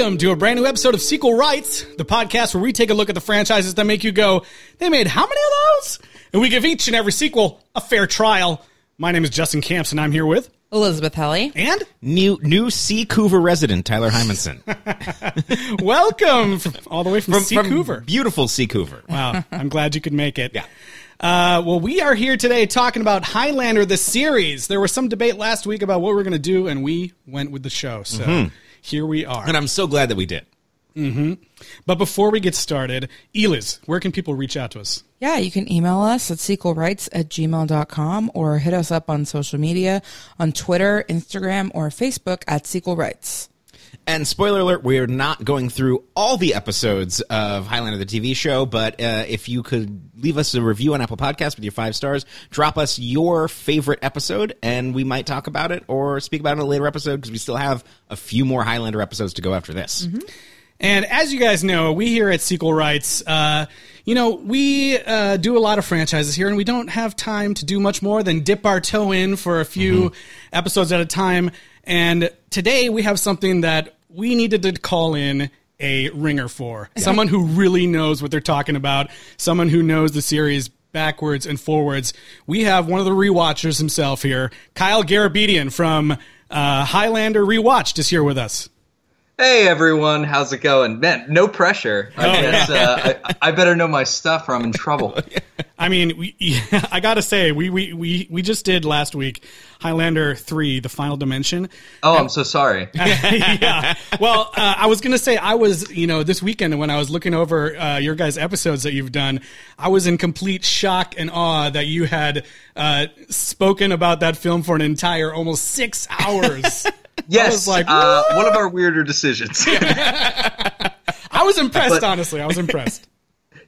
Welcome to a brand new episode of Sequel Rights, the podcast where we take a look at the franchises that make you go, they made how many of those? And we give each and every sequel a fair trial. My name is Justin Camps, and I'm here with. Elizabeth Helly. And New new Seacouver resident Tyler Hymanson welcome from, all the way from, from, Seacouver. beautiful Seacouver. Wow, I'm glad you could make it. Yeah. Uh, well, we are here today talking about Highlander, the series. There was some debate last week about what we are going to do, and we went with the show. So here we are. And I'm so glad that we did. Mm-hmm. But before we get started, Eliz, where can people reach out to us? Yeah, you can email us at sequelrights at gmail.com or hit us up on social media on Twitter, Instagram, or Facebook at Sequel Rights. And spoiler alert, we're not going through all the episodes of Highlander the TV show, but uh, if you could leave us a review on Apple Podcasts with your five stars, drop us your favorite episode, and we might talk about it or speak about it in a later episode because we still have a few more Highlander episodes to go after this. And as you guys know, we here at Sequel Rights, uh, you know, we uh, do a lot of franchises here, and we don't have time to do much more than dip our toe in for a few episodes at a time. And today we have something that we needed to call in a ringer for someone who really knows what they're talking about, someone who knows the series backwards and forwards. We have one of the rewatchers himself here, Kyle Garabedian from uh, Highlander Rewatched, is here with us. Hey everyone, how's it going? Man, no pressure. I guess uh, I, I better know my stuff or I'm in trouble. I mean, we, I gotta say, we, we, we, we just did last week Highlander 3, The Final Dimension. Oh, I'm so sorry. yeah. Well, uh, I was gonna say, I was, you know, this weekend when I was looking over uh, your guys' episodes that you've done, I was in complete shock and awe that you had uh, spoken about that film for an entire almost six hours. Yes, was like, uh, one of our weirder decisions. I was impressed, But- honestly. I was impressed.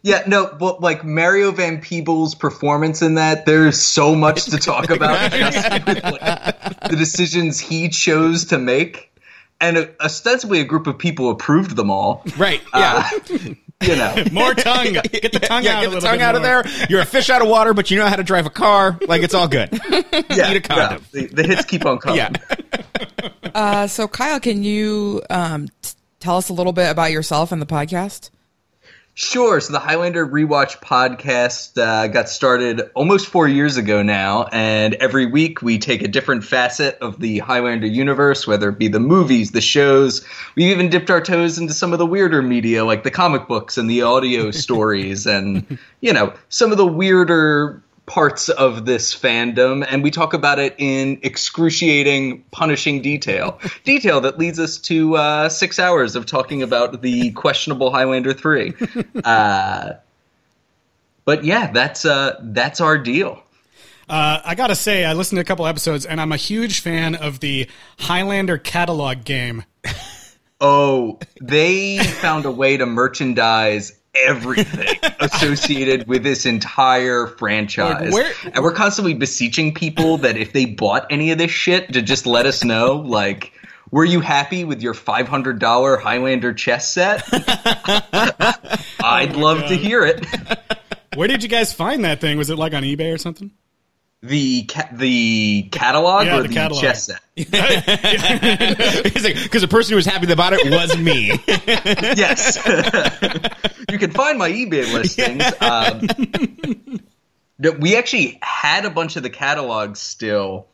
Yeah, no, but like Mario Van Peebles' performance in that, there's so much to talk about. just with, like, the decisions he chose to make, and uh, ostensibly a group of people approved them all. Right. Yeah. You know, More tongue. Get the tongue yeah, out. get the little tongue bit out of there. You're a fish out of water, but you know how to drive a car. Like it's all good. yeah, Eat a condom. yeah, the, the hits keep on coming. Yeah. Uh, so, Kyle, can you um, t- tell us a little bit about yourself and the podcast? Sure. So the Highlander Rewatch podcast uh, got started almost four years ago now, and every week we take a different facet of the Highlander universe, whether it be the movies, the shows. We've even dipped our toes into some of the weirder media, like the comic books and the audio stories, and you know some of the weirder parts of this fandom and we talk about it in excruciating punishing detail. Detail that leads us to uh, six hours of talking about the questionable highlander 3 uh, but yeah that's uh, that's our deal. Uh, I gotta say, I listened to a couple episodes, and I'm a huge fan of the Highlander catalog game. oh they found a way to merchandise everything associated with this entire franchise Like, where- and we're constantly beseeching people that if they bought any of this shit to just let us know like were you happy with your $500 highlander chess set oh i'd love to hear it Where did you guys find that thing? Was it like on eBay or something? the ca- the catalog Yeah, or the the, catalog. chess set Because the person who was happy about it was me. yes. You can find my eBay listings. Um, we actually had a bunch of the catalogs still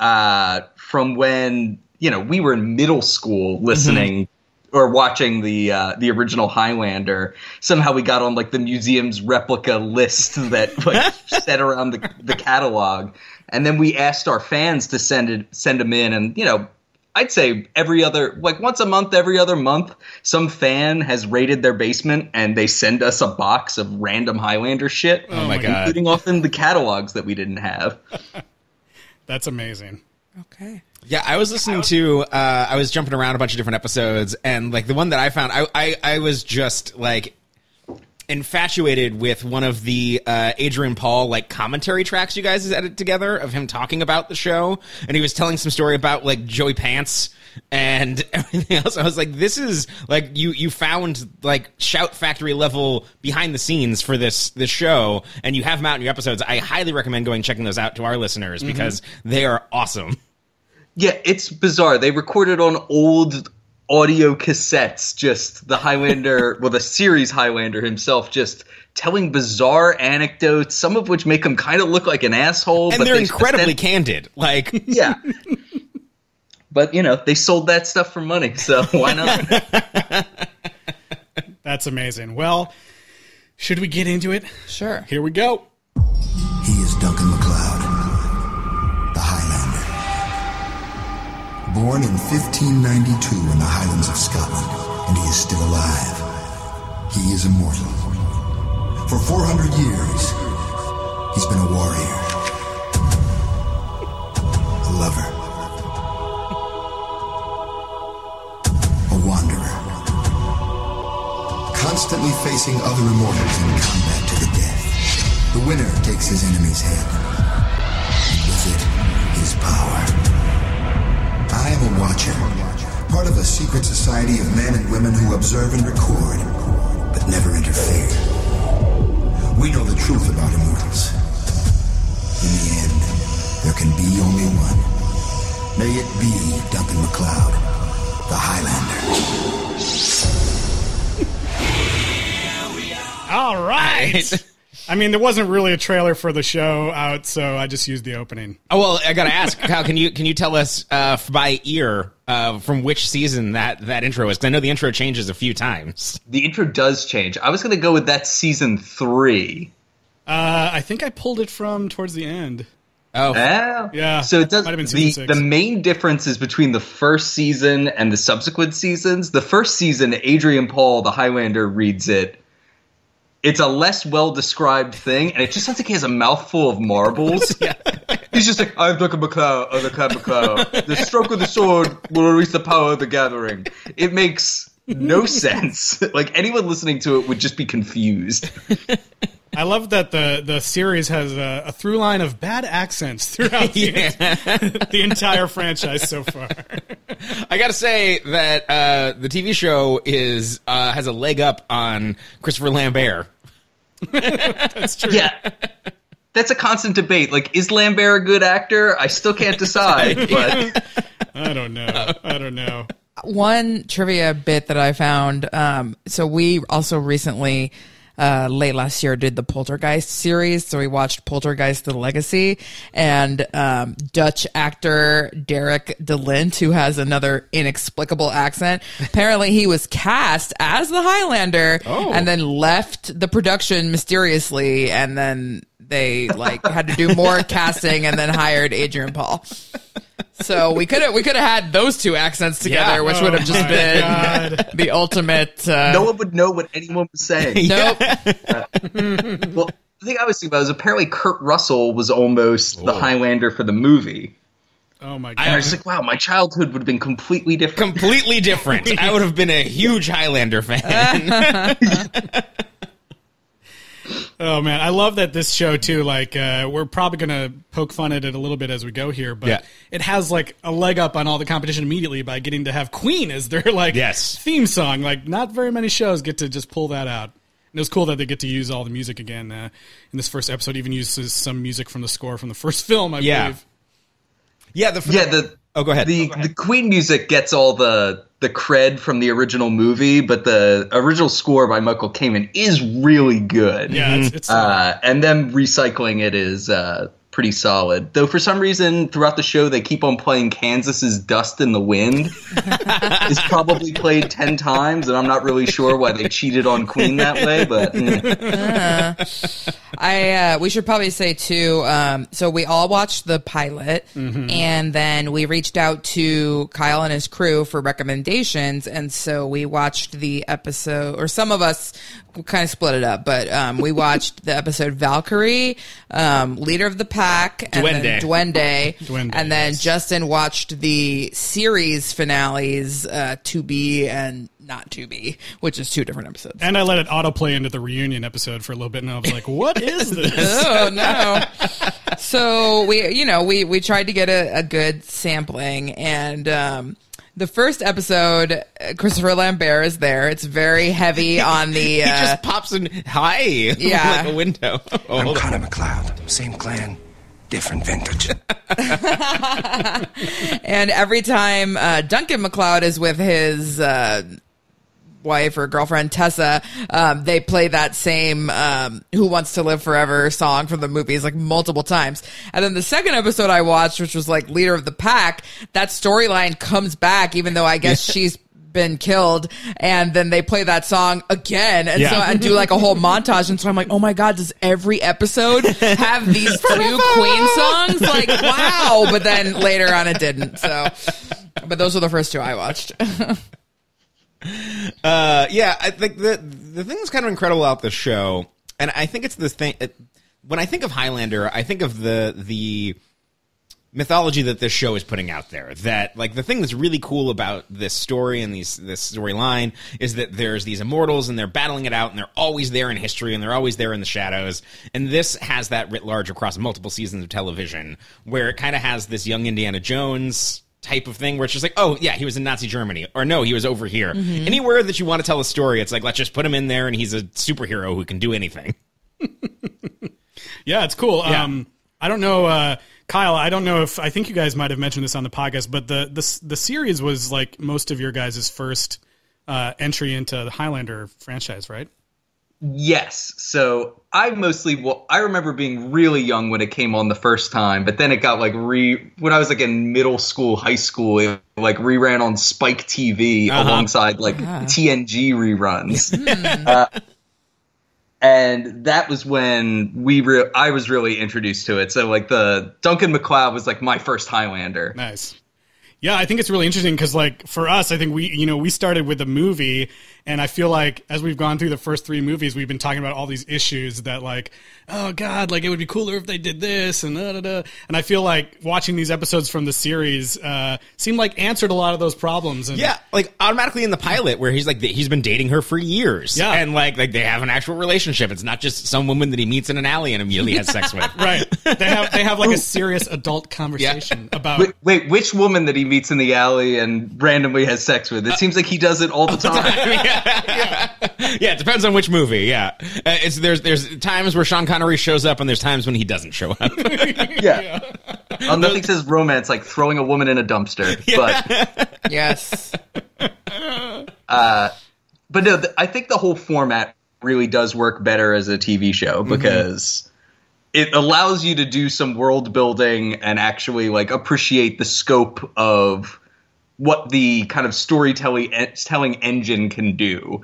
uh, from when you know we were in middle school listening or watching the uh, the original Highlander. Somehow we got on like the museum's replica list that like set around the the catalog, and then we asked our fans to send it send them in, and you know. I'd say every other, like once a month, every other month, some fan has raided their basement and they send us a box of random Highlander shit. Oh my god. Including often the catalogs that we didn't have. That's amazing. Okay. Yeah, I was listening to. Uh, I was jumping around a bunch of different episodes, and like the one that I found, I I, I was just like infatuated with one of the uh, Adrian Paul like commentary tracks you guys edited together of him talking about the show, and he was telling some story about like Joey Pants and everything else. I was like, this is like you you found like Shout Factory level behind the scenes for this this show, and you have them out in your episodes. I highly recommend going checking those out to our listeners because they are awesome. Yeah, it's bizarre. They recorded on old audio cassettes, just the Highlander, well, the series Highlander himself, just telling bizarre anecdotes, some of which make him kind of look like an asshole. and but they're they- incredibly candid. Like, yeah. But you know they sold that stuff for money, so why not? That's amazing. Well, should we get into it? Sure. Here we go. He is Duncan Born in 1592 in the Highlands of Scotland, and he is still alive. He is immortal. For 400 years, he's been a warrior, a lover, a wanderer, constantly facing other immortals in combat to the death. The winner takes his enemy's head, am a watcher, part of a secret society of men and women who observe and record, but never interfere. We know the truth about immortals. In the end, there can be only one. May it be Duncan MacLeod, the Highlander. All right. I mean, there wasn't really a trailer for the show out, so I just used the opening. oh well, I gotta ask, Kyle, can you can you tell us uh, by ear uh, from which season that that intro is? Because I know the intro changes a few times. the intro does change. I was going to go with that season three. Uh, I think I pulled it from towards the end. Oh, Yeah. Yeah, So it does. might have been The, season six. the main differences between the first season and the subsequent seasons. The first season, Adrian Paul, the Highlander, reads it. It's a less well described thing, and it just sounds like he has a mouthful of marbles. He's just like, I'm Duncan MacLeod of the Clan MacLeod. The stroke of the sword will release the power of the gathering. It makes no sense. Like anyone listening to it would just be confused. I love that the the series has a, a through line of bad accents throughout the, the entire franchise so far. I gotta say that uh, the TV show is uh, has a leg up on Christopher Lambert. That's true. Yeah. That's a constant debate. Like, is Lambert a good actor? I still can't decide. But I don't know. I don't know. One trivia bit that I found. Um, so we also recently, uh, late last year, did the Poltergeist series. So we watched Poltergeist: The Legacy, and um, Dutch actor Derek de DeLint, who has another inexplicable accent. Apparently, he was cast as the Highlander, and then left the production mysteriously, and then they like had to do more casting, and then hired Adrian Paul. So we could have we could have had those two accents together, Yeah. which would have Oh just been God. the ultimate. Uh, no one would know what anyone was saying. Nope. Well, the thing I was thinking about is apparently Kurt Russell was almost the Highlander for the movie. Oh my And I was like, wow, my childhood would have been completely different. Completely different. I would have been a huge Highlander fan. Oh man, I love that this show too. Like, uh, we're probably gonna poke fun at it a little bit as we go here, but Yeah. it has like a leg up on all the competition immediately by getting to have Queen as their like Yes. theme song. Like, not very many shows get to just pull that out. And it was cool that they get to use all the music again. Uh, in this first episode, even uses some music from the score from the first film. I Yeah. believe. yeah, the Yeah, the oh, go ahead. the the Queen music gets all the the cred from the original movie, but the original score by Michael Kamen is really good. Yeah, it's, it's Uh, and them recycling it is uh, pretty solid. Though for some reason throughout the show they keep on playing Kansas's "Dust in the Wind." it's probably played ten times, and I'm not really sure why they cheated on Queen that way. But mm. I uh, we should probably say too. Um, so we all watched the pilot, and then we reached out to Kyle and his crew for recommendations, and so we watched the episode, or some of us kind of split it up, but um, we watched the episode Valkyrie, um, leader of the pack, and then Duende. Duende, Duende, and then yes. Justin watched the series finales, uh, To Be and Not To Be, which is two different episodes. and I let it autoplay into the reunion episode for a little bit, and I was like, "What is this?" oh no so we you know we we tried to get a, a good sampling and um the first episode uh, christopher lambert is there it's very heavy on the he uh, just pops in hi Yeah. like a window. Oh, I'm. Connor MacLeod. Same clan, different vintage. and every time uh, Duncan MacLeod is with his uh, wife or girlfriend Tessa, um, they play that same um, "Who Wants to Live Forever" song from the movies like multiple times. And then the second episode I watched, which was like Leader of the Pack, that storyline comes back, even though I guess she's been killed and then they play that song again and Yeah. so and do like a whole montage. And so I'm like oh my god does every episode have these two Queen songs? Like wow. But then later on it didn't so. But those were the first two I watched Uh, yeah, I think the the thing that's kind of incredible about this show, and I think it's the thing. It, when I think of Highlander, I think of the the mythology that this show is putting out there. That like the thing that's really cool about this story and these this storyline is that there's these immortals and they're battling it out and they're always there in history and they're always there in the shadows. And this has that writ large across multiple seasons of television, where it kind of has this young Indiana Jones type of thing where it's just like, oh yeah, he was in Nazi Germany, or no, he was over here. Anywhere that you want to tell a story, it's like let's just put him in there and he's a superhero who can do anything. Yeah, it's cool. Yeah. Um, I don't know, uh, Kyle. I don't know if I think you guys might have mentioned this on the podcast, but the the the series was like most of your guys' first uh, entry into the Highlander franchise, right? Yes. So I mostly well, I remember being really young when it came on the first time, but then it got like re when I was like in middle school, high school, it like reran on Spike TV alongside like TNG reruns. Uh, and that was when we re- I was really introduced to it. So like the Duncan MacLeod was like my first Highlander. Nice. Yeah, I think it's really interesting because, like, for us, I think we, you know, we started with a movie, and I feel like as we've gone through the first three movies, we've been talking about all these issues that, like, oh god, like it would be cooler if they did this, and da da da. And I feel like watching these episodes from the series uh, seemed like answered a lot of those problems. And Yeah, like automatically in the pilot where he's like he's been dating her for years, Yeah. and like like they have an actual relationship. It's not just some woman that he meets in an alley and immediately has sex with. right, they have they have like a serious adult conversation about. Wait, wait, which woman that he meets in the alley and randomly has sex with? It seems like he does it all the time. yeah, it depends on which movie. Yeah, uh, it's there's there's times where Sean Connery shows up and there's times when he doesn't show up. Yeah. Oh, nothing says romance like throwing a woman in a dumpster. But yes Uh, but no, th- I think the whole format really does work better as a TV show because it allows you to do some world building and actually like appreciate the scope of what the kind of storytelling telling engine can do.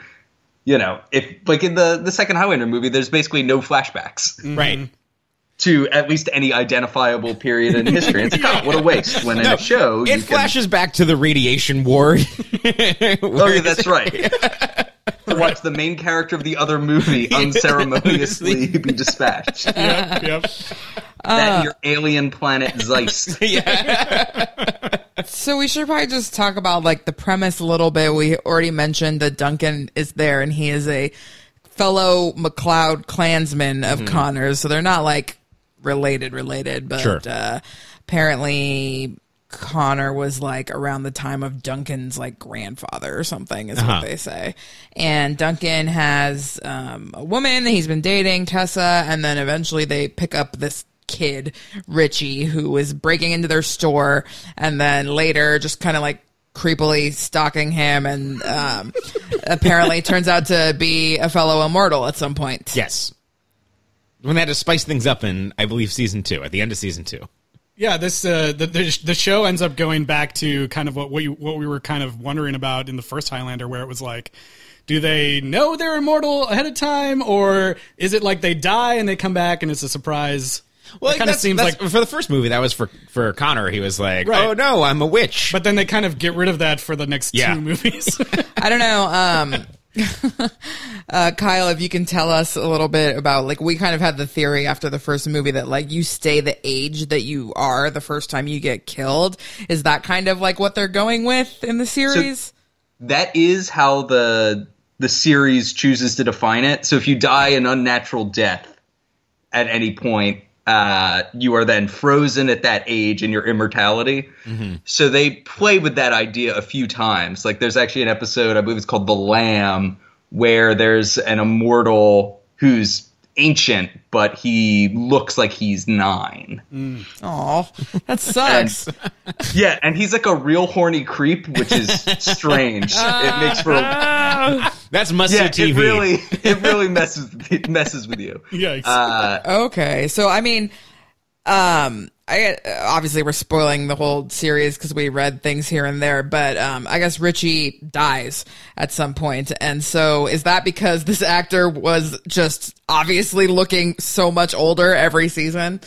You know, if like in the the second Highlander movie, there's basically no flashbacks mm-hmm. right. to at least any identifiable period in history. It's like, oh, what a waste when in a show you It can- flashes back to the radiation ward. Oh yeah, that's right. To watch the main character of the other movie unceremoniously be dispatched. Yep, yep. that uh, your alien planet Zeist. So we should probably just talk about like the premise a little bit. We already mentioned that Duncan is there and he is a fellow MacLeod clansman of Connors. So they're not like related related, but Sure. uh, apparently Connor was like around the time of Duncan's like grandfather or something is what they say. And Duncan has um, a woman that he's been dating, Tessa, and then eventually they pick up this kid, Richie, who is breaking into their store and then later just kind of like creepily stalking him and um, apparently turns out to be a fellow immortal at some point. yes. When they had to spice things up in, I believe, season two, at the end of season two. Yeah, this uh, the, the the show ends up going back to kind of what we what we were kind of wondering about in the first Highlander, where it was like, do they know they're immortal ahead of time, or is it like they die and they come back and it's a surprise? Well, it kind of seems that's- like, for the first movie, that was for for Connor. He was like, Right. "Oh no, I'm a witch." but then they kind of get rid of that for the next Yeah. two movies. I don't know. Um, uh, Kyle, if you can tell us a little bit about like we kind of had the theory after the first movie that like you stay the age that you are the first time you get killed. Is that kind of like what they're going with in the series? That is how the the series chooses to define it. So if you die an unnatural death at any point, uh, you are then frozen at that age in your immortality. So they play with that idea a few times. Like there's actually an episode, I believe it's called The Lamb, where there's an immortal who's ancient, but he looks like he's nine. Oh, that sucks. Yeah, and he's like a real horny creep, which is strange. it makes for a, That's must yeah, TV. it really it really messes it messes with you. Yikes. Uh, Okay, so I mean, um, I obviously we're spoiling the whole series because we read things here and there, but um, I guess Richie dies at some point, and so is that because this actor was just obviously looking so much older every season?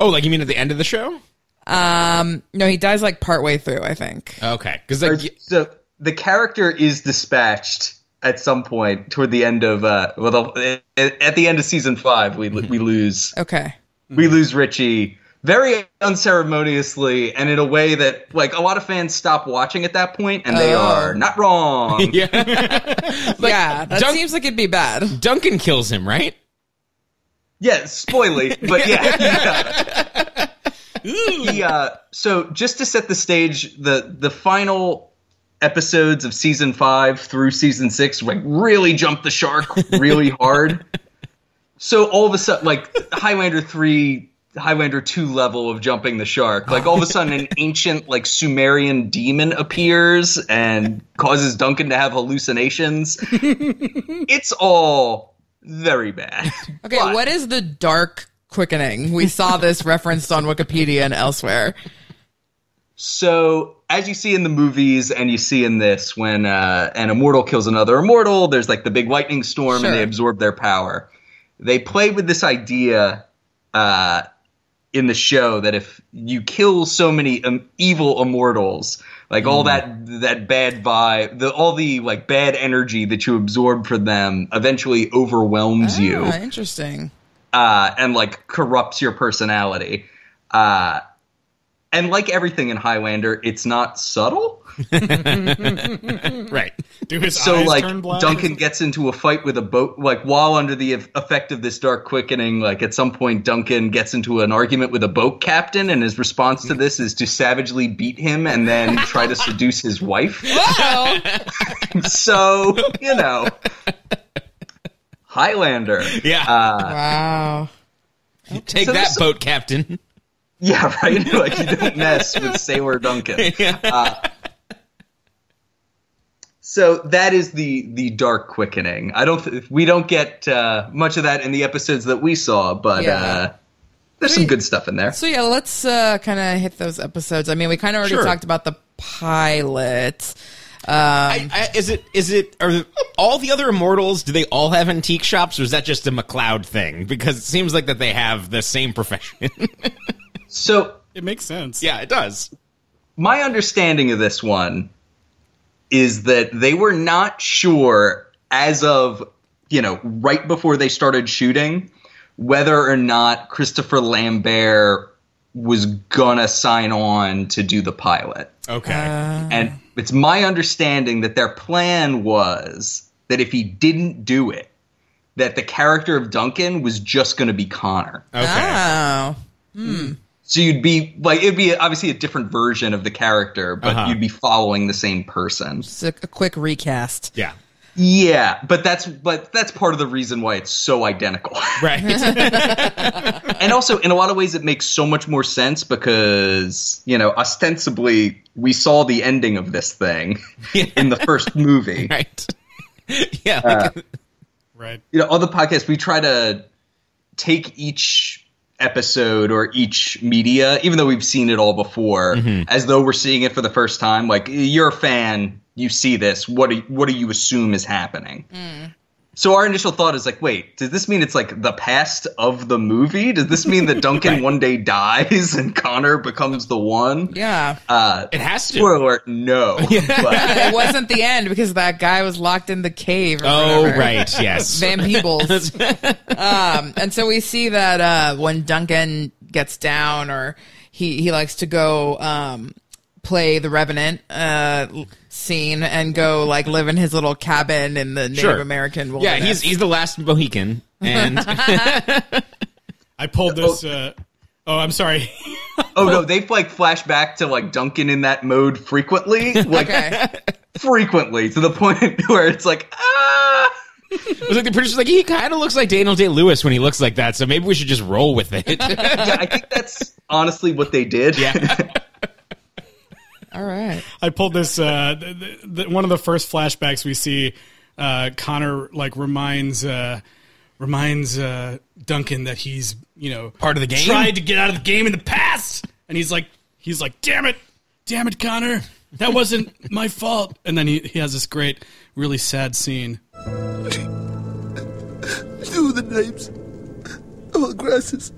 oh, like you mean at the end of the show? Um, no, he dies like partway through, I think. Okay, because like so the character is dispatched at some point toward the end of uh well the, at the end of season five we we lose Okay. we lose Richie very unceremoniously and in a way that like a lot of fans stop watching at that point and they Oh. are not wrong. yeah, yeah, that Dunk- seems like it'd be bad. Duncan kills him, right? Yeah, spoily, but yeah. yeah. He, uh, so just to set the stage, the the final episodes of season five through season six like really jumped the shark really hard. So all of a sudden, like Highlander three, Highlander two level of jumping the shark, like all of a sudden an ancient like Sumerian demon appears and causes Duncan to have hallucinations. it's all very bad. Okay, But- what is the dark quickening? We saw this referenced on Wikipedia and elsewhere. So, as you see in the movies and you see in this, when uh, an immortal kills another immortal, there's like the big lightning storm Sure. and they absorb their power. They play with this idea uh, in the show that if you kill so many um, evil immortals, like all that that bad vibe, the all the like bad energy that you absorb from them, eventually overwhelms you Ah, interesting. uh, and like corrupts your personality. Uh, and like everything in Highlander, it's not subtle. Right. Do his So eyes like turn black? Duncan gets into a fight with a boat, like while under the effect of this dark quickening. Like at some point, Duncan gets into an argument with a boat captain, and his response to this is to savagely beat him and then try to seduce his wife. So you know, Highlander. Yeah. wow. Take so that, there's- boat captain. Yeah, right. like you don't mess with Sailor Duncan. Uh, so that is the the dark quickening. I don't. Th- we don't get uh, much of that in the episodes that we saw, but Yeah. uh, there's some good stuff in there. So yeah, let's uh, kind of hit those episodes. I mean, we kind of already Sure. talked about the pilot. Um, I, I, is it? Is it? Are all the other immortals? Do they all have antique shops, or is that just a MacLeod thing? Because it seems like that they have the same profession. So It makes sense. yeah, it does. my understanding of this one is that they were not sure as of you know right before they started shooting whether or not Christopher Lambert was gonna sign on to do the pilot. Okay. Uh. And it's my understanding that their plan was that if he didn't do it, that the character of Duncan was just going to be Connor. Okay. Oh. Hmm. So you'd be like, it'd be obviously a different version of the character, but Uh-huh. you'd be following the same person. Just a, a quick recast. yeah. Yeah, but that's but that's part of the reason why it's so identical. Right. and also, in a lot of ways, it makes so much more sense because you know, ostensibly, we saw the ending of this thing in the first movie. right. Yeah. Like, Right. you know, on the podcast, we try to take each episode or each media, even though we've seen it all before, mm-hmm. as though we're seeing it for the first time. Like you're a fan, you see this. What do what do you assume is happening? Mm. So our initial thought is like, wait, does this mean it's like the past of the movie? Does this mean that Duncan one day dies and Connor becomes the one? Yeah. Uh, it has to. spoiler alert, no. But- it wasn't the end because that guy was locked in the cave. Or oh, whatever. right. Yes. Van Peebles. um, and so we see that uh, when Duncan gets down, or he he likes to go um, play the Revenant uh, scene and go like live in his little cabin in the Native Sure. American yeah, he's he's the last Mohican, and I pulled this. Uh, oh, I'm sorry. Oh no, they like flash back to like Duncan in that mode frequently, like okay. frequently to the point where it's like ah. But was like the producer's like he kind of looks like Daniel Day Lewis when he looks like that, so maybe we should just roll with it. Yeah, I think that's honestly what they did. yeah. All right. I pulled this. Uh, the, the, one of the first flashbacks we see, uh, Connor like reminds uh, reminds uh, Duncan that he's you know Part of the game? tried to get out of the game in the past, and he's like he's like, damn it, damn it, Connor, that wasn't my fault. And then he he has this great, really sad scene. Do the names of our grasses.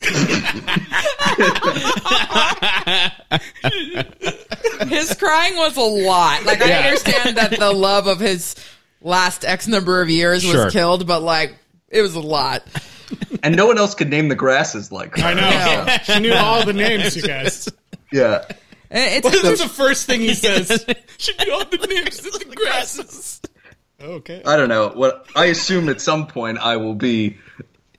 His crying was a lot. Like I understand that the love of his last X number of years was Sure. killed, but like it was a lot. And no one else could name the grasses like her. I know she knew all the names, you guys. Yeah. And It's This is the first thing he says. She knew all the names of the grasses. Okay. I don't know. What I assume at some point I will be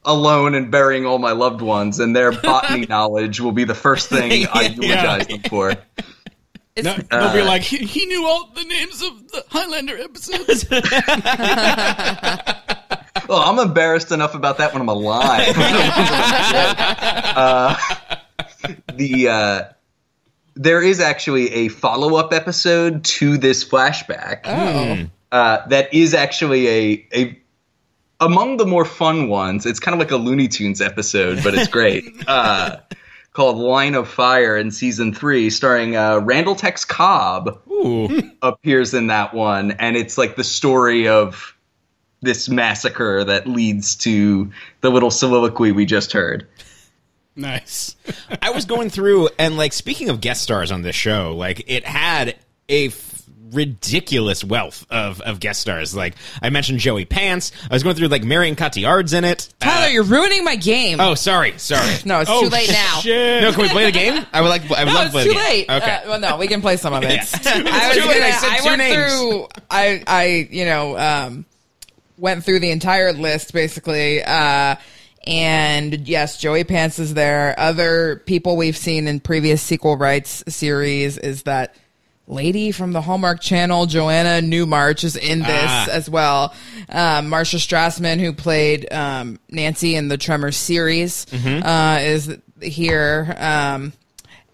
alone and burying all my loved ones, and their botany knowledge will be the first thing I eulogize them for. No, they'll be like, he, he knew all the names of the Highlander episodes. Well, I'm embarrassed enough about that when I'm alive. uh, the uh, there is actually a follow up episode to this flashback oh. uh, that is actually a a among the more fun ones. It's kind of like a Looney Tunes episode, but it's great. called Line of Fire in season three, starring uh, Randall Tex Cobb Ooh. appears in that one, and it's like the story of this massacre that leads to the little soliloquy we just heard. nice. I was going through and like speaking of guest stars on this show, like it had a f- ridiculous wealth of, of guest stars. Like I mentioned Joey Pants. I was going through like Marion Cotillard's in it. Tyler, Uh, you're ruining my game. oh, sorry, sorry. no, it's Oh, too late now. Shit. No, can we play the game? I would like. I would No, love it's to play too the game. late. Okay. Uh, well, no, we can play some of it. Yeah. I was gonna, I said I went names. through. I, I, you know, um, went through the entire list basically. Uh, and yes, Joey Pants is there. Other people we've seen in previous sequel rights series is that lady from the Hallmark Channel, Joanna Newmarch, is in this Ah. as well. Um, Marcia Strassman, who played um, Nancy in the Tremors series, uh, is here. Um,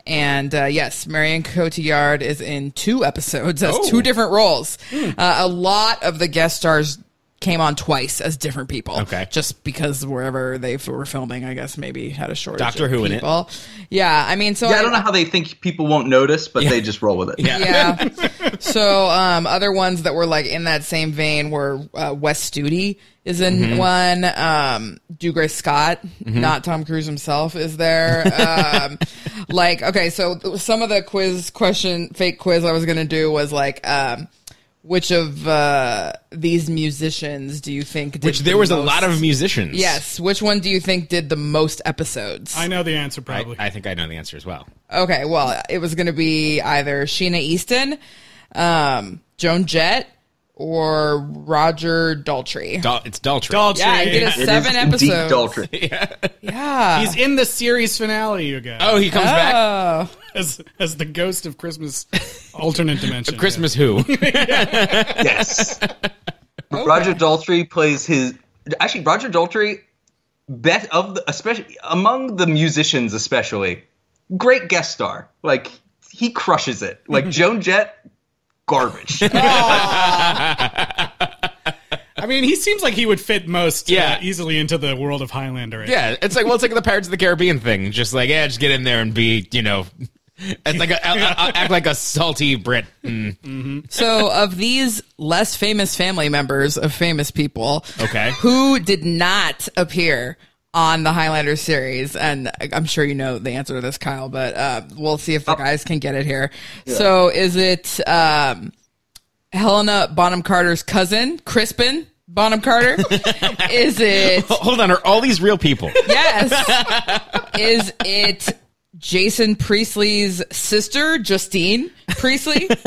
and uh, yes, Marion Cotillard is in two episodes as Oh. two different roles. Uh, a lot of the guest stars came on twice as different people. Okay. just because wherever they were filming, I guess maybe had a shortage. Doctor of Who in it. people. Yeah, I mean, so Yeah, I don't know how they think people won't notice, but they just roll with it. Yeah. yeah. so um, other ones that were like in that same vein were uh, Wes Studi is in Mm-hmm. one. Um, Dougray Scott, not Tom Cruise himself, is there. Um, like okay, so some of the quiz question, fake quiz I was gonna do was like. Um, which of uh, these musicians do you think did Which there the was a lot of musicians. Yes. Which one do you think did the most episodes? I know the answer probably. I think I know the answer as well. Okay, well, it was going to be either Sheena Easton, um, Joan Jett, or Roger Daltrey. Dal- it's Daltrey. Daltrey. yeah, he did a It is seven indeed episodes. Daltrey. Yeah. yeah. He's in the series finale, you guys. oh, he comes back. As as the ghost of Christmas alternate dimension. Christmas Who? Yes. Roger Daltrey plays his. Actually, Roger Daltrey, bet of the, especially among the musicians, especially great guest star. Like he crushes it. Like Joan Jett, garbage. I mean, he seems like he would fit most Yeah. uh, easily into the world of Highlander. yeah, it's like well, it's like the Pirates of the Caribbean thing. Just like yeah, just get in there and be you know, it's like a, a- a- act like a salty Brit. Mm. so of these less famous family members of famous people, Okay. who did not appear on the Highlander series? And I'm sure you know the answer to this, Kyle, but uh, we'll see if the guys can get it here. So is it um, Helena Bonham Carter's cousin, Crispin Bonham Carter? is it Hold on, are all these real people? Yes. Is it Jason Priestley's sister, Justine Priestley?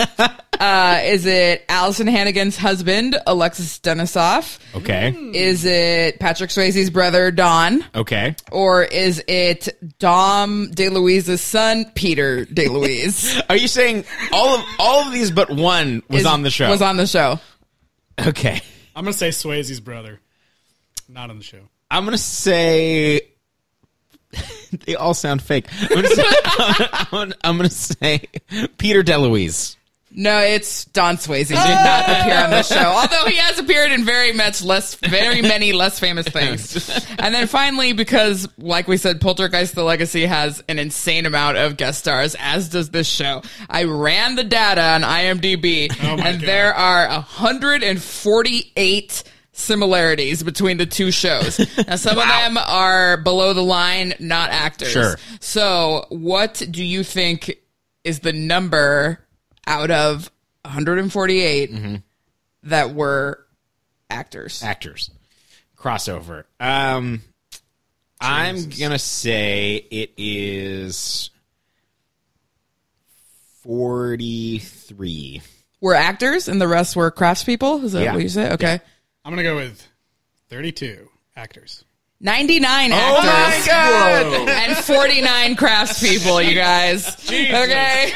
Uh, is it Alyson Hannigan's husband, Alexis Denisof? Okay, Is it Patrick Swayze's brother, Don? okay. Or is it Dom DeLuise's son, Peter DeLuise? Are you saying all of all of these but one was Is- on the show? Was on the show. okay. I'm gonna say Swayze's brother. Not on the show. I'm gonna say they all sound fake. I'm gonna say, I'm gonna, I'm gonna say Peter DeLuise. No, it's Don Swayze did not appear on the show. Although he has appeared in very much less, very many less famous things. And then finally, because like we said, Poltergeist: The Legacy has an insane amount of guest stars, as does this show. I ran the data on IMDb, Oh and God. there are 148 similarities between the two shows. Now, some of them are below the line, not actors. Sure. So, what do you think is the number out of 148 Mm-hmm. that were actors? actors crossover. Um, I'm gonna say it is forty-three. Were actors and the rest were craftspeople? Is that Yeah. what you say? Okay. I'm gonna go with 32 actors. 99 Oh actors. Whoa. And 49 craftspeople, you guys. Okay.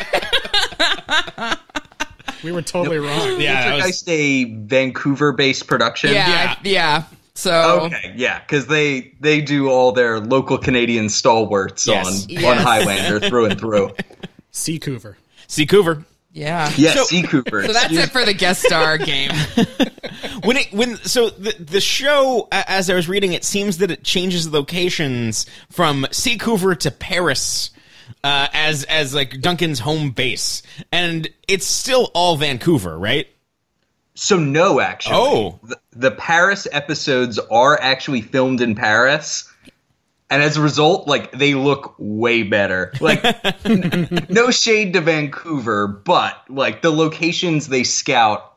We were totally wrong. Yeah, that was- Poltergeist a Vancouver-based production. Yeah. Yeah. I- yeah. So, Okay, yeah, because they they do all their local Canadian stalwarts Yes. on Yes. on Highlander through and through. C. Coover. See Coover. yeah. Yes, So- C. Cooper. So that's it for the guest star game. when it when so the the show as I was reading it seems that it changes locations from Seacouver to Paris uh, as as like Duncan's home base, and it's still all Vancouver, right? So no, actually. Oh. the, the Paris episodes are actually filmed in Paris, and as a result, like they look way better. Like, no shade to Vancouver, but like the locations they scout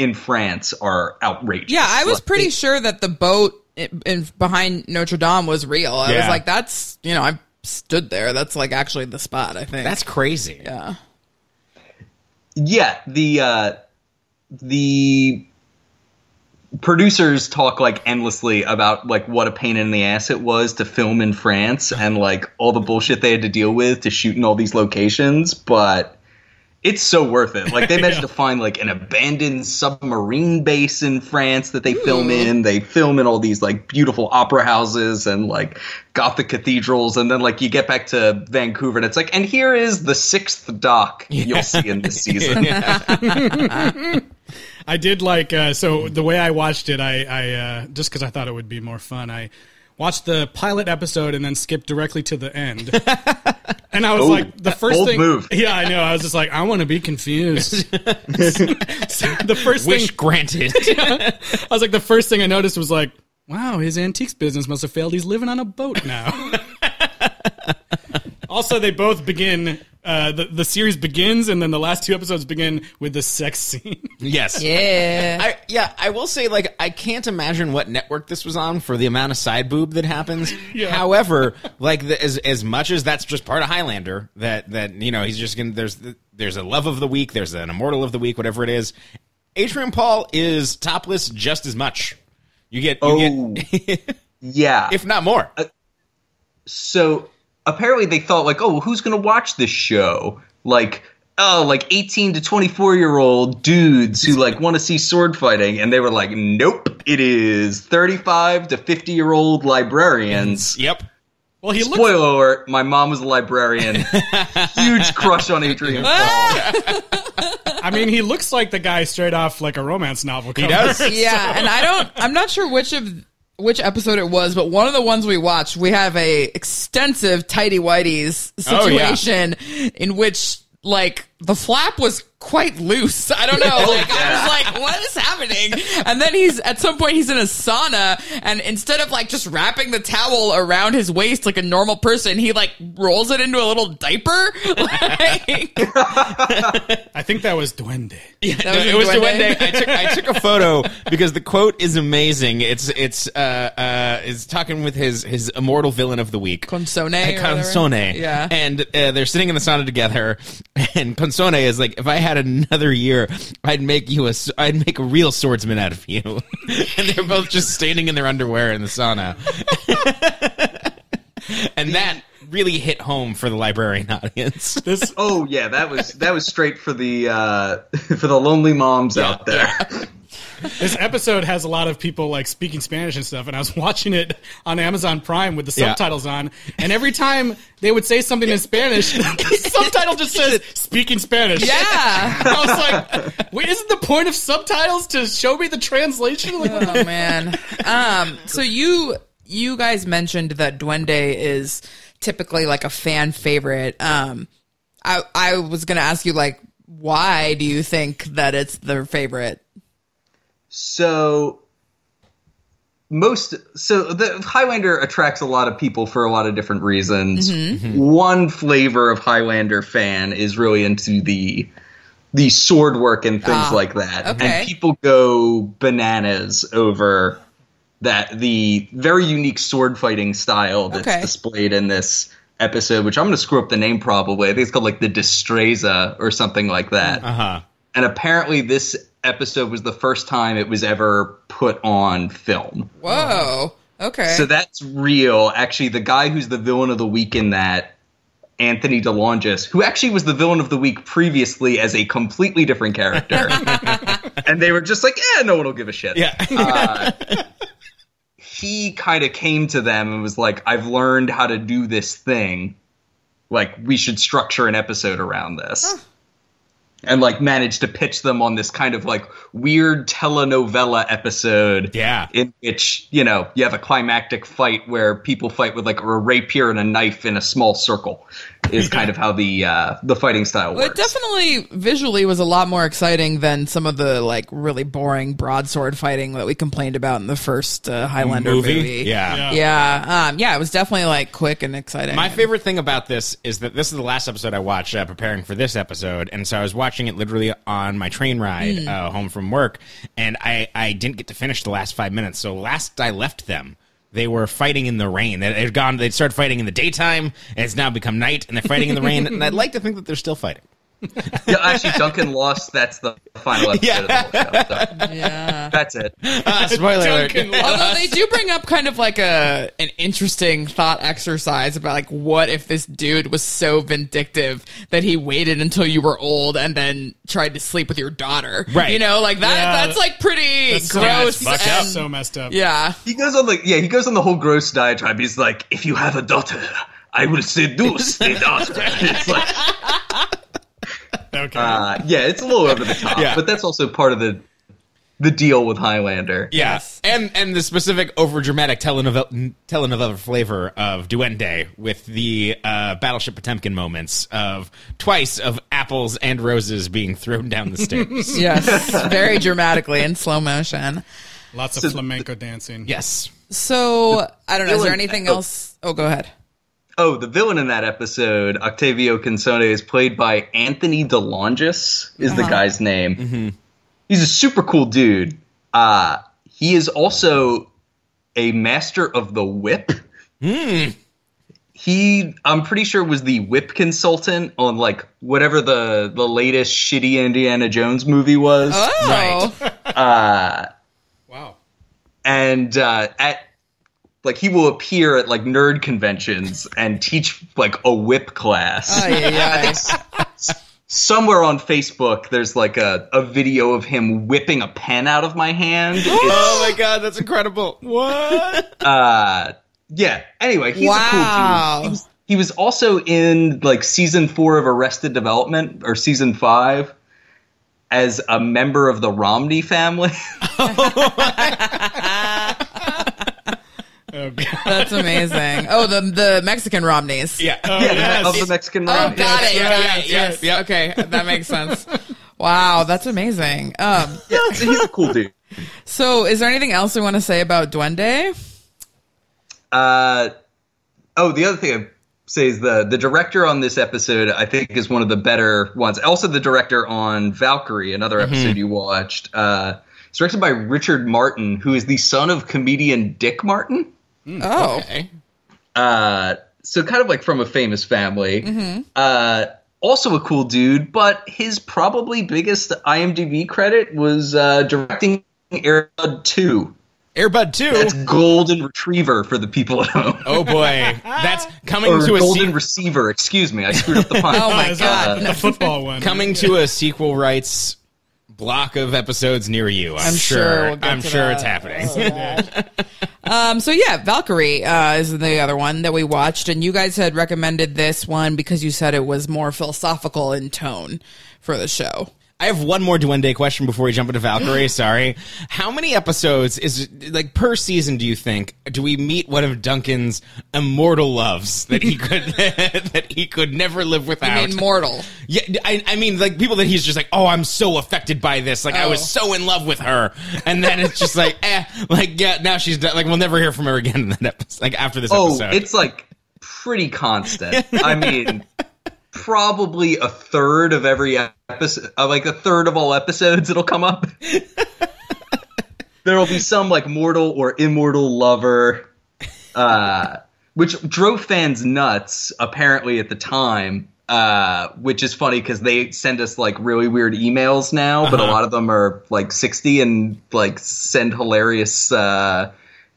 in France are outrageous. Yeah, I was Like, pretty sure that the boat in, in behind Notre Dame was real. I was like, that's you know, I stood there. That's like actually the spot. I think That's crazy. yeah. Yeah, the uh, the producers talk like endlessly about like what a pain in the ass it was to film in France and like all the bullshit they had to deal with to shoot in all these locations, but it's so worth it. Like they managed to find like an abandoned submarine base in France that they film in. They film in all these like beautiful opera houses and like gothic cathedrals, and then like you get back to Vancouver and it's like, and here is the sixth dock you'll see in this season. I did like uh, so the way I watched it. I, I uh, just because I thought it would be more fun. I watched the pilot episode and then skipped directly to the end. and I was Ooh, like, the first thing. move. Yeah, I know. I was just like, I want to be confused. so the first Wish thing granted. I was like, the first thing I noticed was like, wow, his antiques business must have failed. He's living on a boat now. Also, they both begin. Uh, the the series begins, and then the last two episodes begin with the sex scene. yes. Yeah. I, yeah, I will say, like, I can't imagine what network this was on for the amount of side boob that happens. Yeah. However, like, the, as as much as that's just part of Highlander, that that you know he's just gonna there's there's a love of the week, there's an immortal of the week, whatever it is. Adrian Paul is topless just as much. You get, you Oh. get Yeah. if not more. so apparently they thought like, oh, well, who's gonna watch this show? Like, oh, like eighteen to twenty four year old dudes who like want to see sword fighting, and they were like, nope, it is thirty five to fifty year old librarians. Yep. Well, he looks. Spoiler alert: My mom was a librarian. Huge crush on Adrian Paul. I mean, he looks like the guy straight off like a romance novel. Cover. does. yeah, and I don't. I'm not sure which of which episode it was, but one of the ones we watched, we have a extensive tidy whitey's Oh, yeah. situation in which like the flap was quite loose. I don't know. Like I was like, what is happening? And then he's at some point he's in a sauna, and instead of like just wrapping the towel around his waist like a normal person, he like rolls it into a little diaper. Like, I think that was Duende. that No, was it was duende. Duende. I took I took a photo because the quote is amazing. It's it's uh uh is talking with his his immortal villain of the week. Consone. Or whatever. Consone. Yeah. And uh, they're sitting in the sauna together, and Consone is like, if I had another year, I'd make you a, I'd make a real swordsman out of you. and they're both just standing in their underwear in the sauna. and that really hit home for the librarian audience. This Oh yeah, that was that was straight for the uh, for the lonely moms out there. This episode has a lot of people like speaking Spanish and stuff, and I was watching it on Amazon Prime with the Yeah. subtitles on, and every time they would say something in Spanish, the subtitle just says "speaking Spanish." Yeah. I was like, "Wait, isn't the point of subtitles to show me the translation?" Like, what the Oh man. Um. So you you guys mentioned that Duende is typically like a fan favorite. Um. I I was gonna ask you like why do you think that it's their favorite? So most so the Highlander attracts a lot of people for a lot of different reasons. One flavor of Highlander fan is really into the the sword work and things Ah, like that. okay. And people go bananas over that the very unique sword fighting style that's Okay. displayed in this episode, which I'm going to screw up the name probably. I think it's called like the Destreza or something like that. Uh huh. And apparently, this episode was the first time it was ever put on film. Whoa. Okay. So that's real. Actually, the guy who's the villain of the week in that, Anthony DeLongis, who actually was the villain of the week previously as a completely different character. and they were just like, yeah, no one will give a shit. Yeah. Uh, he kind of came to them and was like, I've learned how to do this thing. Like, we should structure an episode around this. And like managed to pitch them on this kind of like weird telenovela episode Yeah. in which you know you have a climactic fight where people fight with like a rapier and a knife in a small circle is kind of how the uh, the fighting style Well, it definitely visually was a lot more exciting than some of the like really boring broadsword fighting that we complained about in the first uh, Highlander movie. Movie. Yeah. Yeah. Yeah, um, yeah, it was definitely like quick and exciting. My favorite thing about this is that this is the last episode I watched uh, preparing for this episode, and so I was watching it literally on my train ride uh, home from work, and I, I didn't get to finish the last five minutes. So last I left them, they were fighting in the rain. They had gone. They started fighting in the daytime, and it's now become night, and they're fighting in the rain. And I'd like to think that they're still fighting. Yeah, actually, Duncan lost. That's the final episode. Of the whole show, so yeah. that's it. Uh, spoiler alert. Although they do bring up kind of like a an interesting thought exercise about like what if this dude was so vindictive that he waited until you were old and then tried to sleep with your daughter. Right. You know, like that Yeah. that's like pretty That's so- gross. that's and- so messed up. yeah. He goes on the yeah he goes on the whole gross diatribe. He's like, if you have a daughter, I will seduce the daughter. It's like, Okay. uh, yeah, it's a little over the top, Yeah. but that's also part of the the deal with Highlander. Yeah, Yes. and and the specific over dramatic telenovela, telenovela flavor of Duende with the uh, Battleship Potemkin moments of twice of apples and roses being thrown down the stairs. Yes. Very dramatically in slow motion. Lots of so- flamenco dancing. yes, So I don't know. Is there anything oh. else? Oh, go ahead. Oh, the villain in that episode, Octavio Consone, is played by Anthony DeLongis, is the guy's name. He's a super cool dude. Uh, he is also a master of the whip. He, I'm pretty sure, was the whip consultant on like whatever the the latest shitty Indiana Jones movie was. Oh. Wow. and uh, at like he will appear at like nerd conventions and teach like a whip class. Oh, yeah, yeah. Somewhere on Facebook, there's like a, a video of him whipping a pen out of my hand. It's, oh my god, that's incredible! What? uh, yeah. Anyway, he's Wow. a cool dude. He was, he was also in like season four of Arrested Development or season five as a member of the Romney family. Oh, God. That's amazing. Oh, the the Mexican Romneys. Yeah, Oh, yeah, yes. of the Mexican Oh, Romney. got it. right, got yes, it. Yes. right. Okay, that makes sense. Wow, that's amazing. Um, Yeah, so he's a cool dude. so is there anything else we want to say about Duende? Uh, oh, the other thing I say is the the director on this episode I think is one of the better ones. Also, the director on Valkyrie, another episode you watched. Uh, it's directed by Richard Martin, who is the son of comedian Dick Martin. Oh, Okay. Uh, so kind of like from a famous family. Uh, also a cool dude, but his probably biggest IMDb credit was uh, directing Airbud 2. Airbud Two. That's Golden Retriever for the people at home. oh boy, that's coming or to a Golden se- Receiver, excuse me. I screwed up the pun. Oh, my God. that The football one. coming to a sequel rights block of episodes near you. I'm, I'm sure we'll get I'm sure that. it's happening. Um, so yeah, Valkyrie uh, is the other one that we watched, and you guys had recommended this one because you said it was more philosophical in tone for the show. I have one more Duende question before we jump into Valkyrie. Sorry. How many episodes is like per season? Do you think do we meet one of Duncan's immortal loves that he could that he could never live I without? mean, mortal. Yeah, I, I mean, like people that he's just like, oh, I'm so affected by this. Like I was Oh. so in love with her, and then it's just like, eh, like yeah, now she's done. Like we'll never hear from her again in that episode. Like after this Oh, episode, it's like pretty constant. I mean, probably a third of every episode, uh, like a third of all episodes, it'll come up. There'll be some like mortal or immortal lover, uh, which drove fans nuts apparently at the time. Uh, which is funny because they send us like really weird emails now, but a lot of them are like 60 and like send hilarious, uh,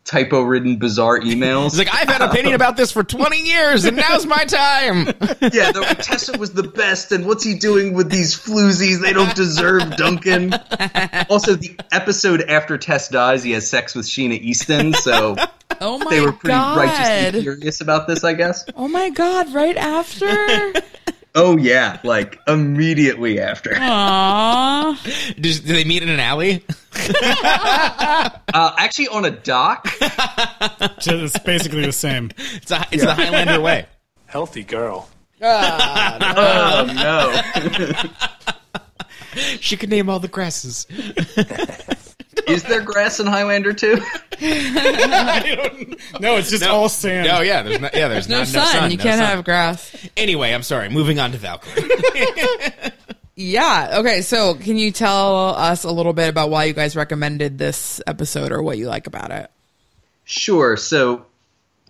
typo ridden bizarre emails. It's like I've had an opinion about this for 20 years, and now's my time. yeah, the, Tessa was the best, and what's he doing with these floozies? They don't deserve Duncan. Also, the episode after Tess dies, he has sex with Sheena Easton, so Oh my they were pretty god! righteously furious about this, I guess. Oh my god! Right after. Oh yeah, like immediately after. Aww. Does, do they meet in an alley? Uh, actually, on a dock. It's basically the same. It's, a, it's the Highlander way. Healthy girl. Oh no, She could name all the grasses. is there grass in Highlander too? No, it's just all sand. Oh yeah, there's not, yeah, there's No not sun. enough sun. you no can't sun. have grass. Anyway, I'm sorry. Moving on to Valkyrie. Yeah. Okay. So, can you tell us a little bit about why you guys recommended this episode or what you like about it? Sure. So,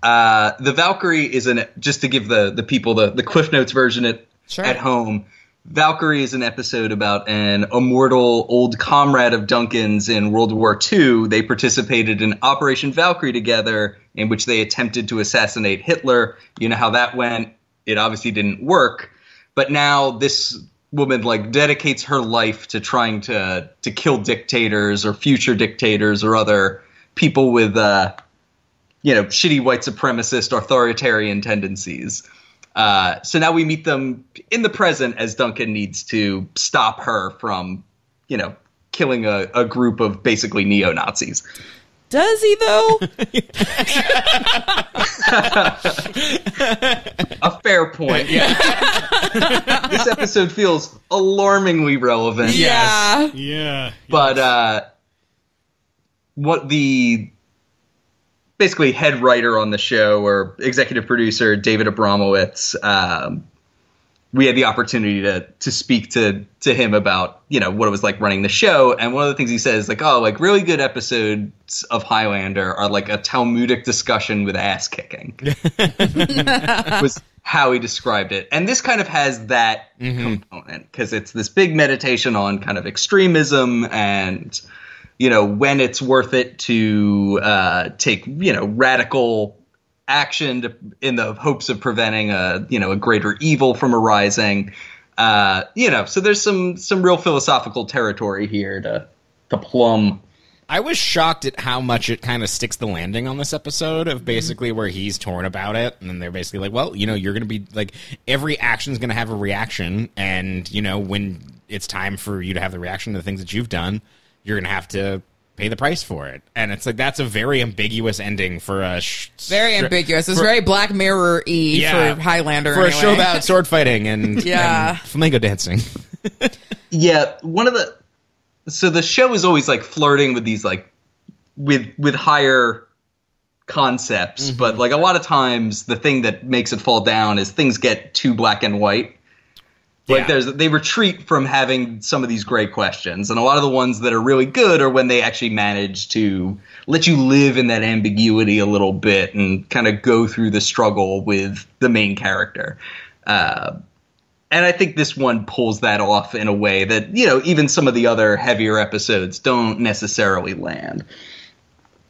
uh, the Valkyrie is an just to give the the people the the Cliff Notes version at Sure. at home. Valkyrie is an episode about an immortal old comrade of Duncan's in World War II. They participated in Operation Valkyrie together, in which they attempted to assassinate Hitler. You know how that went. It obviously didn't work. But now this woman like dedicates her life to trying to to kill dictators or future dictators or other people with uh, you know shitty white supremacist authoritarian tendencies. Uh, so now we meet them in the present as Duncan needs to stop her from, you know, killing a, a group of basically neo Nazis. Does he though? A fair point. Yeah. this episode feels alarmingly relevant. Yeah. Yeah. but uh, what the basically head writer on the show or executive producer David Abramowitz, um, we had the opportunity to to speak to to him about you know what it was like running the show, and one of the things he says is like oh like really good episodes of Highlander are like a Talmudic discussion with ass kicking. was how he described it. And this kind of has that component because it's this big meditation on kind of extremism and you know when it's worth it to uh, take you know radical action to, in the hopes of preventing a you know a greater evil from arising. Uh, you know, so there's some some real philosophical territory here to to plumb. I was shocked at how much it kind of sticks the landing on this episode of basically where he's torn about it, and then they're basically like, "Well, you know, you're going to be like every action's going to have a reaction, and you know, when it's time for you to have the reaction to the things that you've done, you're going to have to pay the price for it." And it's like that's a very ambiguous ending for a sh- Very stri- ambiguous. It's for- very Black Mirror y yeah, for Highlander. for a show about sword fighting and Yeah. and flamenco dancing. Yeah, one of the so the show is always like flirting with these like with with higher concepts, mm-hmm. but like a lot of times the thing that makes it fall down is things get too black and white. Like Yeah. there's they retreat from having some of these great questions, and a lot of the ones that are really good are when they actually manage to let you live in that ambiguity a little bit and kind of go through the struggle with the main character. Uh, and I think this one pulls that off in a way that you know even some of the other heavier episodes don't necessarily land.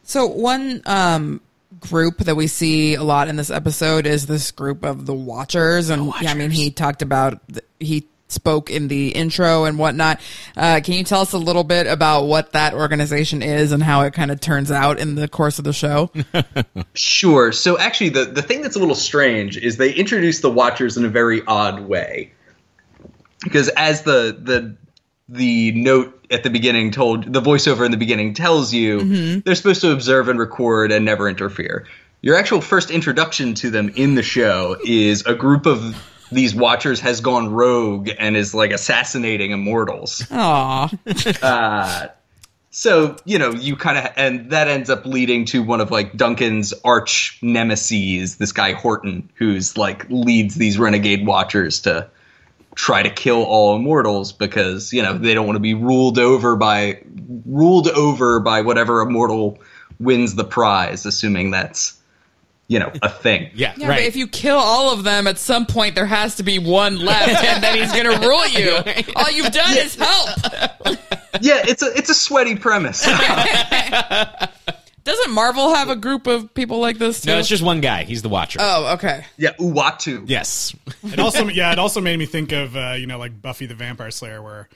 So one um, group that we see a lot in this episode is this group of the Watchers, and yeah, I mean he talked about he spoke in the intro and whatnot. Uh, can you tell us a little bit about what that organization is and how it kind of turns out in the course of the show? Sure. So actually, the the thing that's a little strange is they introduce the Watchers in a very odd way, because as the the the note at the beginning told the voiceover in the beginning tells you mm-hmm. they're supposed to observe and record and never interfere. Your actual first introduction to them in the show is a group of these watchers has gone rogue and is like assassinating immortals. Aw. Uh, so, you know, you kind of, and that ends up leading to one of like Duncan's arch nemesis, this guy Horton, who's like leads these renegade watchers to try to kill all immortals because, you know, mm-hmm. they don't want to be ruled over by, ruled over by whatever immortal wins the prize, assuming that's, you know, a thing. Yeah, Yeah, right. but if you kill all of them, at some point there has to be one left, and then he's going to rule you. All you've done is help. Yeah, it's a, it's a sweaty premise. Doesn't Marvel have a group of people like this too? no, it's just one guy. He's the Watcher. Oh, okay. yeah, Uatu. yes. It also, yeah, it also made me think of uh, you know like Buffy the Vampire Slayer, where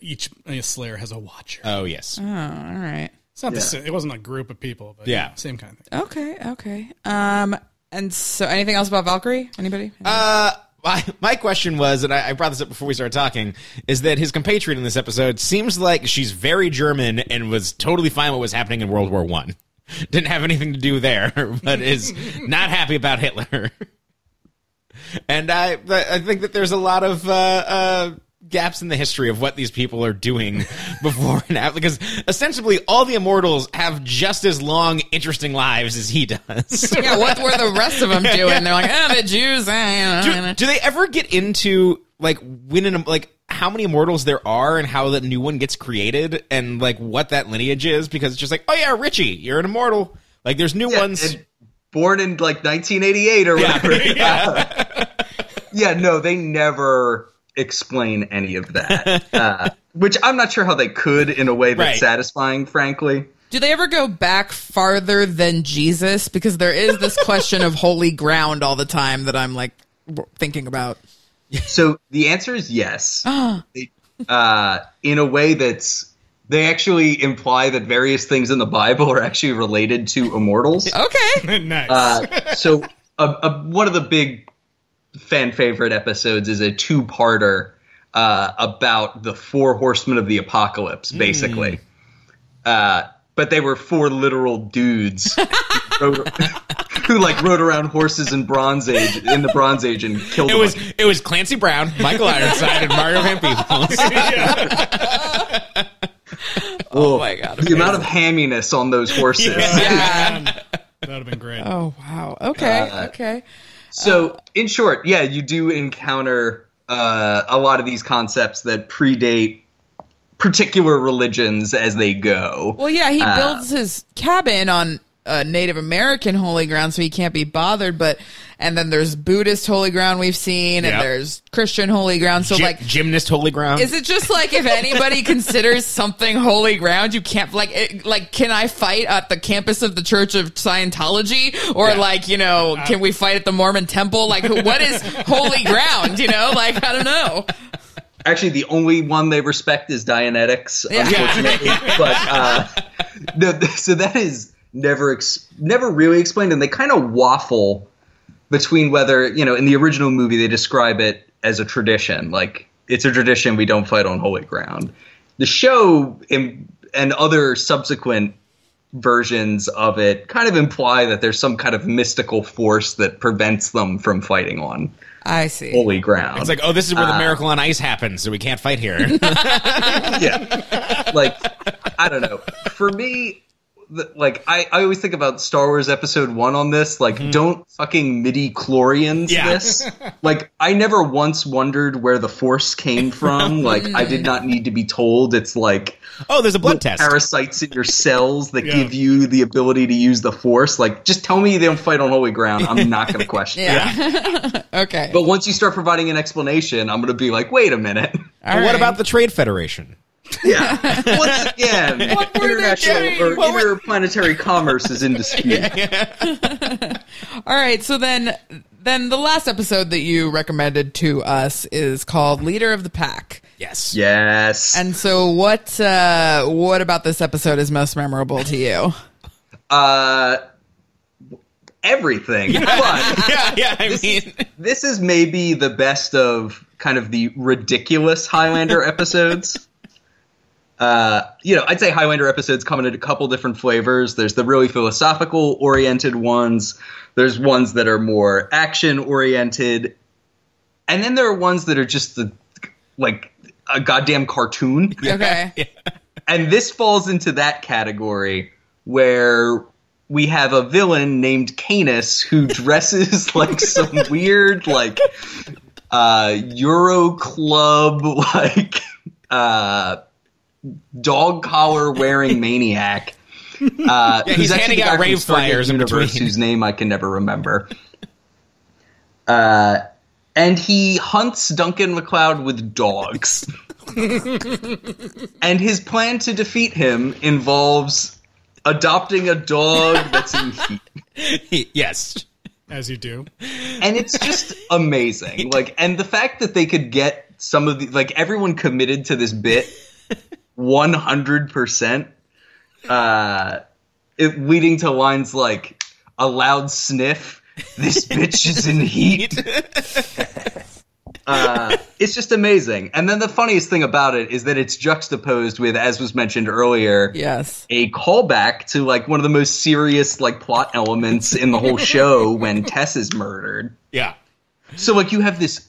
each uh, Slayer has a Watcher. Oh yes. Oh, all right. It's not the same, it wasn't a group of people, but Yeah. same kind of thing. Okay, okay. Um, and so anything else about Valkyrie? Anybody? Uh, my, my question was, and I, I brought this up before we started talking, is that his compatriot in this episode seems like she's very German and was totally fine with what was happening in World War One. Didn't have anything to do there, but is not happy about Hitler. and I, I think that there's a lot of uh, uh, gaps in the history of what these people are doing before and after, because ostensibly all the immortals have just as long, interesting lives as he does. yeah, what were the rest of them doing? They're like, oh, the Jews. eh, do, eh, eh." do they ever get into like when an like how many immortals there are and how the new one gets created and like what that lineage is because it's just like oh yeah richie you're an immortal like there's new Yeah, ones born in like 1988 or whatever. yeah. Yeah, no, they never explain any of that. Uh, which I'm not sure how they could in a way that's Right. satisfying, frankly. Do they ever go back farther than Jesus? Because there is this question of holy ground all the time that I'm like thinking about. So the answer is yes. They- uh, in a way that's they actually imply that various things in the Bible are actually related to immortals. Okay. nice. Uh, so a, a, one of the big fan favorite episodes is a two-parter uh, about the four horsemen of the apocalypse, basically. Uh, but they were four literal dudes who, rode- who like rode around horses in Bronze Age in the Bronze Age and killed. it was bunch- it was clancy brown michael ironside and mario van peebles Oh my god. the amount of hamminess on those horses. Yeah. that would have been great. Oh wow. Okay. Uh, okay. So, in short, yeah, you do encounter uh, a lot of these concepts that predate particular religions as they go. Well, yeah, he uh, builds his cabin on uh, Native American holy ground, so he can't be bothered. But and then there's Buddhist holy ground we've seen, and Yep. there's Christian holy ground. So Gy- like. gymnast holy ground Is it just like if anybody considers something holy ground, you can't like it, like can I fight at the campus of the Church of Scientology or Yeah. like you know can we fight at the Mormon Temple? Like what is holy ground? You know, like I don't know. Actually, the only one they respect is Dianetics, Yeah. unfortunately. but uh, no, th- so that is never ex- never really explained, and they kind of waffle between whether you know in the original movie they describe it as a tradition, like it's a tradition we don't fight on holy ground. The show im- and other subsequent versions of it kind of imply that there's some kind of mystical force that prevents them from fighting on I see. holy ground. it's like oh this is where the uh, miracle on ice happens so we can't fight here yeah. Like, I don't know. For me, the, like, I, I always think about Star Wars Episode 1 on this. Like, mm-hmm. don't fucking midi-chlorians Yeah. this. Like, I never once wondered where the Force came from. like, I did not need to be told it's like oh there's a blood test parasites in your cells that Yeah. give you the ability to use the Force. Like, just tell me they don't fight on holy ground. I'm not going to question it. Yeah. okay. But once you start providing an explanation, I'm going to be like, wait a minute. All But what right. about the trade federation Yeah. Once again, were they international or What were- interplanetary commerce is in dispute. All right, so then Then the last episode that you recommended to us is called Leader of the Pack. Yes. Yes. And so what uh what about this episode is most memorable to you? uh, everything. But yeah, yeah. I this, mean, is, this is maybe the best of kind of the ridiculous Highlander episodes. Uh, you know, I'd say Highlander episodes come in a couple different flavors. There's the really philosophical oriented ones. There's ones that are more action oriented, and then there are ones that are just the like a goddamn cartoon. Okay. And this falls into that category where we have a villain named Canis who dresses like some weird like uh Euro club like uh dog collar wearing maniac. Uh, he's actually handing the out guy from rave Stargate flyers in Universe, between. whose name I can never remember. Uh, and he hunts Duncan MacLeod with dogs. and his plan to defeat him involves adopting a dog that's in heat. yes. as you do. And it's just amazing. Like, and the fact that they could get some of the, like, everyone committed to this bit 100%, uh, it leading to lines like a loud sniff, this bitch is in heat. Uh, it's just amazing. And then the funniest thing about it is that it's juxtaposed with, as was mentioned earlier, Yes. a callback to like one of the most serious like plot elements in the whole show when Tess is murdered. Yeah. So like you have this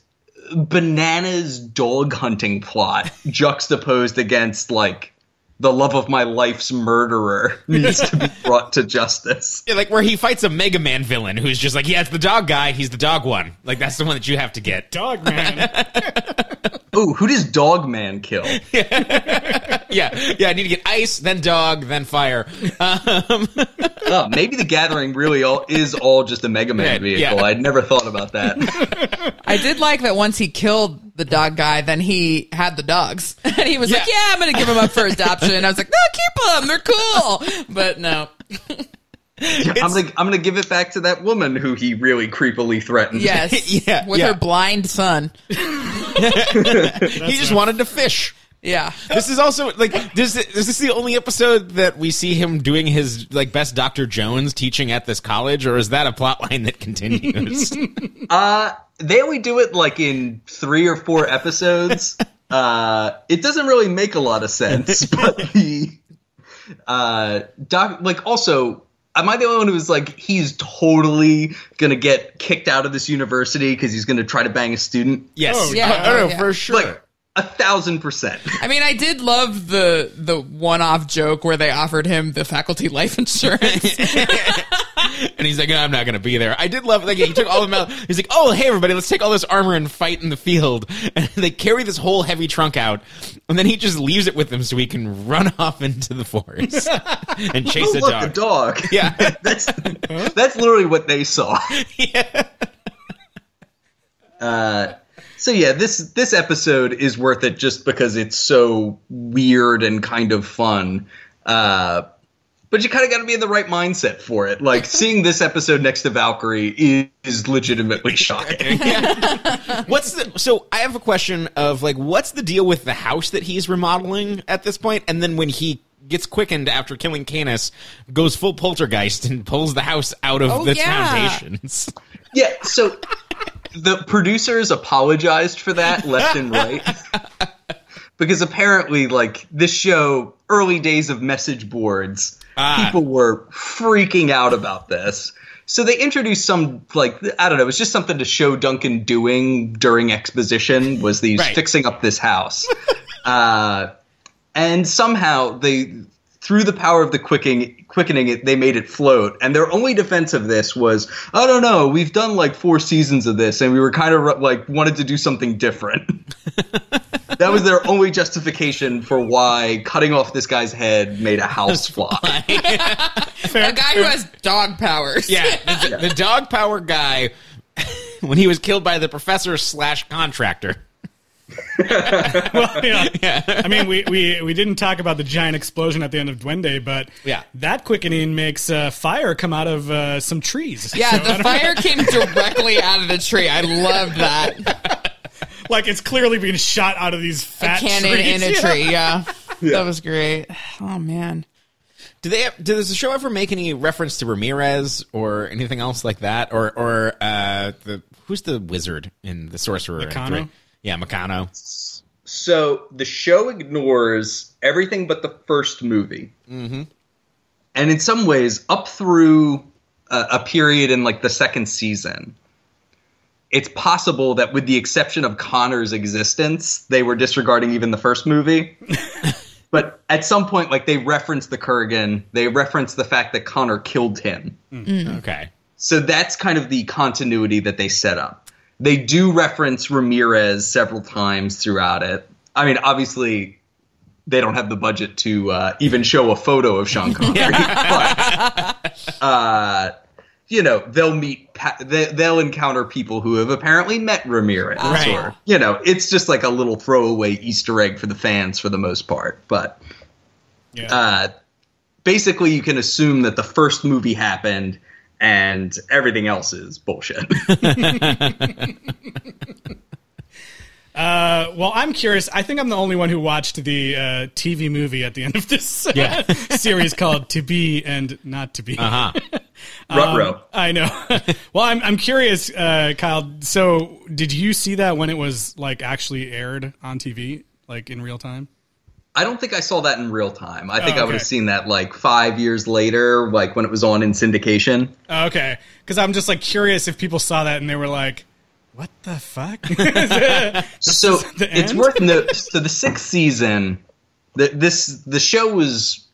bananas dog hunting plot juxtaposed against like the love of my life's murderer needs to be brought to justice. Yeah, like where he fights a Mega Man villain who's just like, yeah, it's the dog guy. He's the dog one. Like that's the one that you have to get. Dog man. Ooh, who does Dog Man kill? Yeah, yeah. I need to get ice, then dog, then fire. Um, Oh, maybe the Gathering really all is all just a Mega Man vehicle. yeah. I'd never thought about that. I did like that once he killed the dog guy, then he had the dogs. And he was like, Yeah. Yeah, I'm gonna give them up for adoption. I was like, No, keep them, they're cool. But no. I'm gonna I'm gonna give it back to that woman who he really creepily threatened. Yes. Yeah, With yeah. her blind son. he just wanted to fish. Yeah. This is also like this. Is this the only episode that we see him doing his like best Doctor Jones teaching at this college, or is that a plot line that continues? Uh, they only do it like in three or four episodes. uh, it doesn't really make a lot of sense, but the uh, doc, like also. Am I the only one who's like he's totally gonna get kicked out of this university because he's gonna try to bang a student? yes, Oh, oh yeah. oh, no, Yeah. for sure. Like a thousand percent. I mean, I did love the the one off joke where they offered him the faculty life insurance. and he's like, "No, I'm not going to be there. I did love like he took all them out. He's like, oh hey everybody, let's take all this armor and fight in the field. And they carry this whole heavy trunk out, and then he just leaves it with them so he can run off into the forest and chase Oh a dog. a dog. Yeah. that's that's literally what they saw. Yeah. Uh, so yeah, this this episode is worth it just because it's so weird and kind of fun. Uh, but you kind of got to be in the right mindset for it. Like seeing this episode next to Valkyrie is, is legitimately shocking. What's the so I have a question of like what's the deal with the house that he's remodeling at this point? point and then when he gets quickened after killing Canis goes full poltergeist and pulls the house out of Oh, the yeah. foundations. yeah, so the producers apologized for that left and right. because apparently like this show early days of message boards Ah. people were freaking out about this so they introduced some like i don't know it was just something to show duncan doing during exposition was these Right. fixing up this house uh, and somehow they through the power of the quickening quickening it they made it float. And their only defense of this was i don't know we've done like four seasons of this and we were kind of like wanted to do something different. That was their only justification for why cutting off this guy's head made a house fly. a guy who has dog powers. Yeah, the, the dog power guy when he was killed by the professor slash contractor. well, yeah. I mean, we, we, we didn't talk about the giant explosion at the end of Duende, but Yeah. that quickening makes uh, fire come out of uh, some trees. Yeah, So, the don't- fire came directly out of the tree. I loved that. like it's clearly being shot out of these A cannon trees. in a Yeah. tree. Yeah. that was great. Oh man. Do they? Does the show ever make any reference to Ramirez or anything else like that, or or uh, the who's the wizard in the sorcerer? in Nakano? Three? Yeah, Nakano. So the show ignores everything but the first movie, mm-hmm. and in some ways, up through a, a period in like the second season, it's possible that, with the exception of Connor's existence, they were disregarding even the first movie. but at some point, like they reference the Kurgan, they reference the fact that Connor killed him. Okay. So that's kind of the continuity that they set up. They do reference Ramirez several times throughout it. I mean, obviously, they don't have the budget to uh, even show a photo of Sean Connery, but uh, you know they'll meet, pa- they, they'll encounter people who have apparently met Ramirez, Right. or you know, it's just like a little throwaway Easter egg for the fans for the most part. But Yeah. uh, basically you can assume that the first movie happened and everything else is bullshit. Uh, well, I'm curious. I think I'm the only one who watched the uh, TV movie at the end of this uh, series called "To Be and Not to Be." Uh huh. Ruh-roh. I know. well, I'm I'm curious, uh, Kyle. So, did you see that when it was like actually aired on TV, like in real time? I don't think I saw that in real time. I think Oh, I would have seen that like five years later, like when it was on in syndication. Oh, okay, because I'm just like curious if people saw that and they were like, "What the fuck?" so the it's worth no. So the sixth season, the, this the show was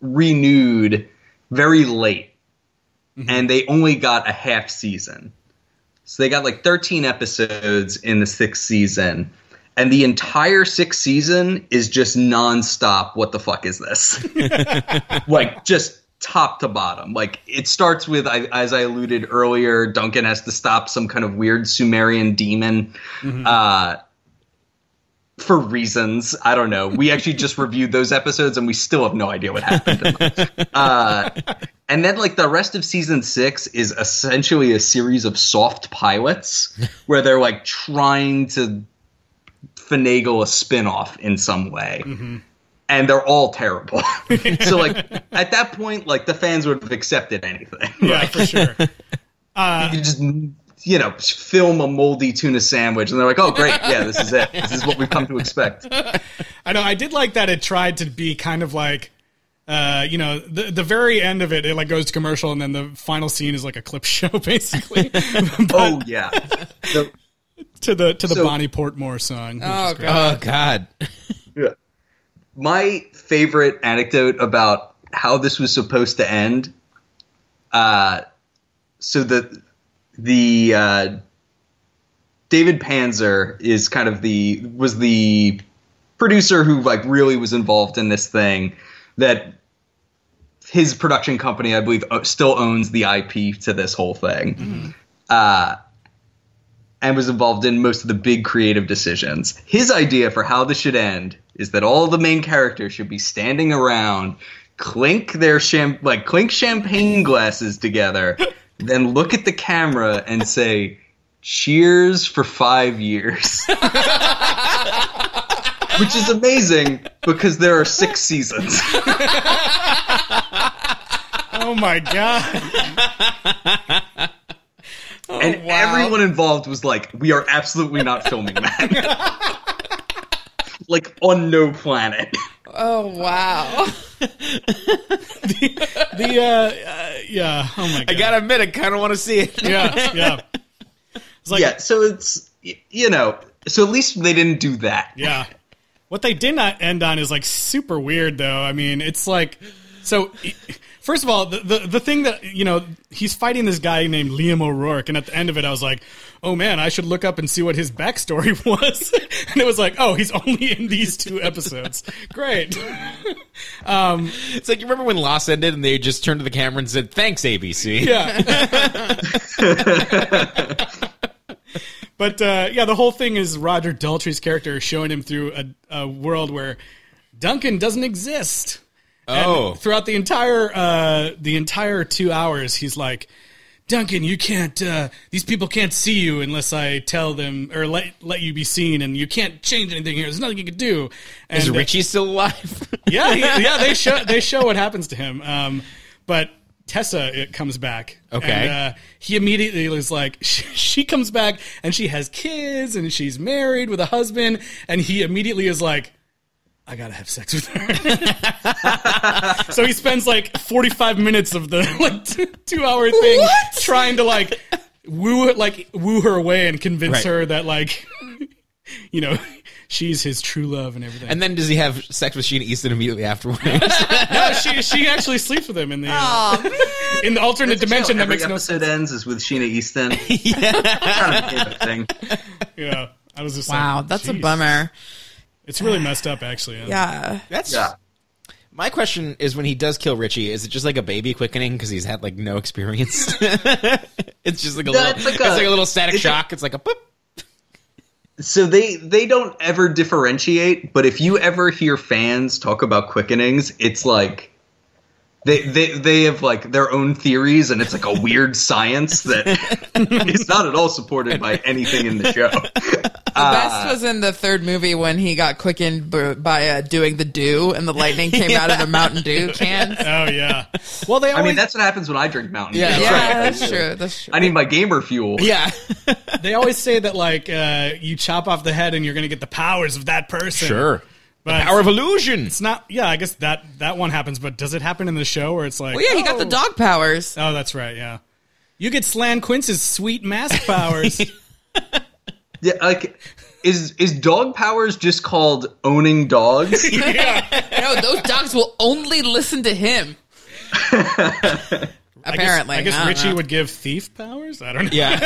renewed very late, Mm-hmm. and they only got a half season. So they got like 13 episodes in the sixth season, and the entire sixth season is just nonstop. What the fuck is this? like just top to bottom. Like it starts with, I, as I alluded earlier, Duncan has to stop some kind of weird Sumerian demon. Uh, for reasons I don't know. We actually just reviewed those episodes and we still have no idea what happened. Uh, and then like the rest of season six is essentially a series of soft pilots where they're like trying to finagle a spin-off in some way. And they're all terrible. so like at that point, like the fans would have accepted anything. yeah, for sure. you just you know film a moldy tuna sandwich and they're like oh great yeah this is it this is what we've come to expect I know. I did like that. It tried to be kind of like. Uh, you know, the the very end of it, it like goes to commercial, and then the final scene is like a clip show, basically. But oh yeah The- to the to the So- Bonnie Portmore song. Oh god. Oh God. yeah. my favorite anecdote about how this was supposed to end uh so the the uh David Panzer is kind of the was the producer who like really was involved in this thing that his production company I believe uh, still owns the IP to this whole thing. Uh and was involved in most of the big creative decisions. His idea for how this should end is that all the main characters should be standing around, clink their cham- like clink champagne glasses together, then look at the camera and say, "Cheers for five years." Which is amazing because there are six seasons. Oh my god! and wow. everyone involved was like, "We are absolutely not filming that." like on no planet. Oh wow. The uh, uh, yeah. Oh my god. I gotta admit, I kind of want to see it. yeah, yeah. It's like yeah, so it's you know, so at least they didn't do that. Yeah. What they did not end on is like super weird though. I mean, it's like so first of all, the, the the thing that you know, he's fighting this guy named Liam O'Rourke, and at the end of it I was like, Oh man, I should look up and see what his backstory was. and it was like, Oh, he's only in these two episodes. Great. It's like you remember when Lost ended and they just turned to the camera and said, "Thanks, ABC." Yeah. But uh, yeah, the whole thing is Roger Daltrey's character showing him through a, a world where Duncan doesn't exist. And Oh. throughout the entire uh, the entire two hours, he's like, Duncan, you can't. Uh, these people can't see you unless I tell them or let let you be seen, and you can't change anything here. There's nothing you can do. And, Is uh, Richie still alive? yeah, he, yeah. They show they show what happens to him. Um, but Tessa it comes back. Okay. And, uh, he immediately is like, she, she comes back and she has kids and she's married with a husband, and he immediately is like. I gotta have sex with her. so he spends like 45 minutes of the like two, two hour thing What? trying to like woo like woo her away and convince Right. her that like, you know, she's his true love and everything. and then does he have sex with Sheena Easton immediately afterwards? no, she she actually sleeps with him in the uh, in the alternate dimension that Every makes no sense. episode ends is with Sheena Easton. kind of thing. Yeah, I was just Wow, like, that's a bummer. It's really messed up, actually. Yeah. That's Yeah. My question is when he does kill Richie, is it just like a baby quickening because he's had like no experience? it's just like a No, little, it's it's like like a- a, little static it's a- shock. it's like a boop. So they they don't ever differentiate, but if you ever hear fans talk about quickenings, it's like they they they have like their own theories, and it's like a weird science that is not at all supported by anything in the show. The best was in the third movie when he got quickened b- by uh, doing the dew and the lightning came out of the Mountain Dew cans. Oh yeah. Well, they Always, I mean, that's what happens when I drink Mountain Yeah, Dew. Yeah, that's true. That's true. I need my gamer fuel. Yeah. they always say that like uh, you chop off the head and you're gonna get the powers of that person. sure. But Power of illusion. it's not. Yeah, I guess that that one happens. But does it happen in the show where it's like? Well, yeah, he got the oh. dog powers. Oh, that's right. Yeah. You get Slan Quince's sweet mask powers. Yeah, like is is dog powers just called owning dogs? Yeah. no, those dogs will only listen to him. Apparently, I guess, I guess don't Richie know. would give thief powers. I don't know. Yeah.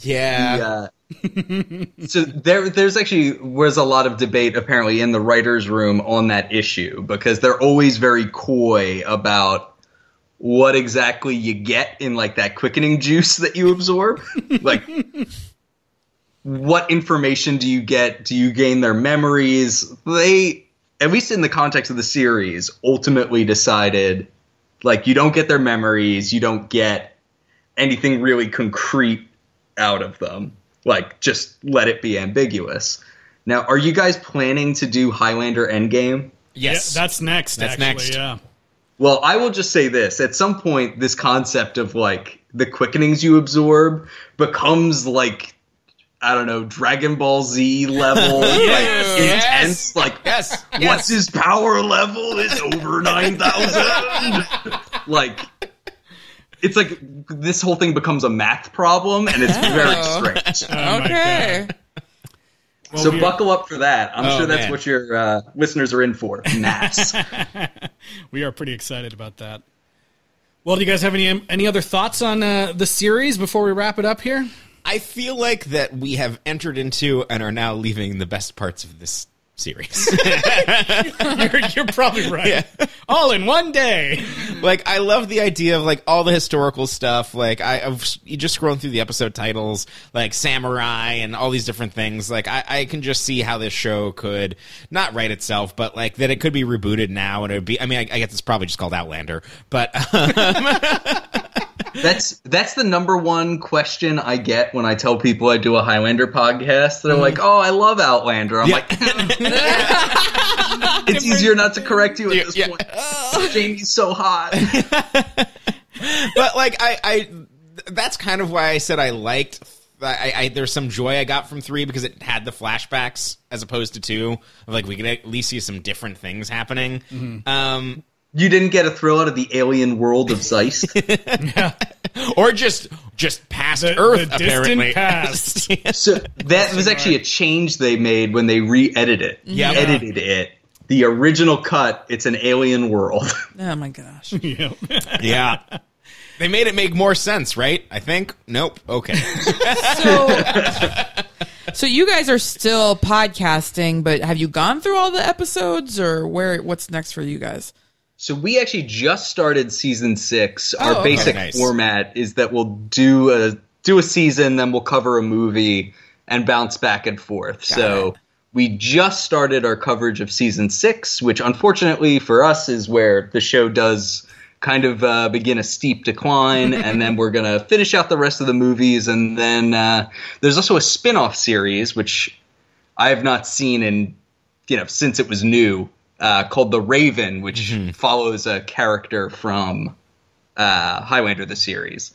yeah. Yeah. So there, there's actually was a lot of debate apparently in the writers' room on that issue because they're always very coy about what exactly you get in like that quickening juice that you absorb. like, what information do you get? Do you gain their memories? They, at least in the context of the series, ultimately decided like you don't get their memories, you don't get anything really concrete out of them. Like, just let it be ambiguous. Now, are you guys planning to do Highlander Endgame? Yes. Yeah, that's next. That's actually, next. Yeah. Well, I will just say this. At some point, this concept of like the quickenings you absorb becomes like, I don't know, Dragon Ball Z level, like Yes. intense. Like, yes. what's Yes. his power level? It's over 9,000. like, it's like this whole thing becomes a math problem, and it's very strange. Oh, okay. Well, so we- buckle up for that. I'm Oh, sure that's man. what your uh, listeners are in for. Maths. We are pretty excited about that. Well, do you guys have any any other thoughts on uh, the series before we wrap it up here? I feel like that we have entered into and are now leaving the best parts of this series. You're, you're probably right. All in one day. like I love the idea of like all the historical stuff. Like I, I've you just scrolling through the episode titles, like samurai and all these different things. Like I, I can just see how this show could not write itself, but like that it could be rebooted now and it would be. I mean, I, I guess it's probably just called Outlander, but um, That's that's the number one question I get when I tell people I do a Highlander podcast. They're like, "Oh, I love Outlander." I'm Yeah. like, "It's easier not to correct you at this yeah. point." Jamie's so hot. but like I, I that's kind of why I said I liked. I, I there's some joy I got from three because it had the flashbacks as opposed to two. Of like we could at least see some different things happening. Um, You didn't get a thrill out of the alien world of Zeist. or just just past The, Earth the distant apparently. past. so that was actually a change they made when they re-edited it. Yeah. edited it. The original cut, it's an alien world. Oh my gosh. Yeah. yeah. They made it make more sense, right? I think. Nope. Okay. So, so you guys are still podcasting, but have you gone through all the episodes, or where? What's next for you guys? So we actually just started season six. Oh, Our okay. basic Nice. format is that we'll do a do a season, then we'll cover a movie and bounce back and forth. so it. we just started our coverage of season six, which unfortunately for us is where the show does kind of uh, begin a steep decline, and then we're gonna finish out the rest of the movies, and then uh, there's also a spin-off series which I have not seen in you know since it was new uh, called The Raven, which follows a character from uh, Highlander the series.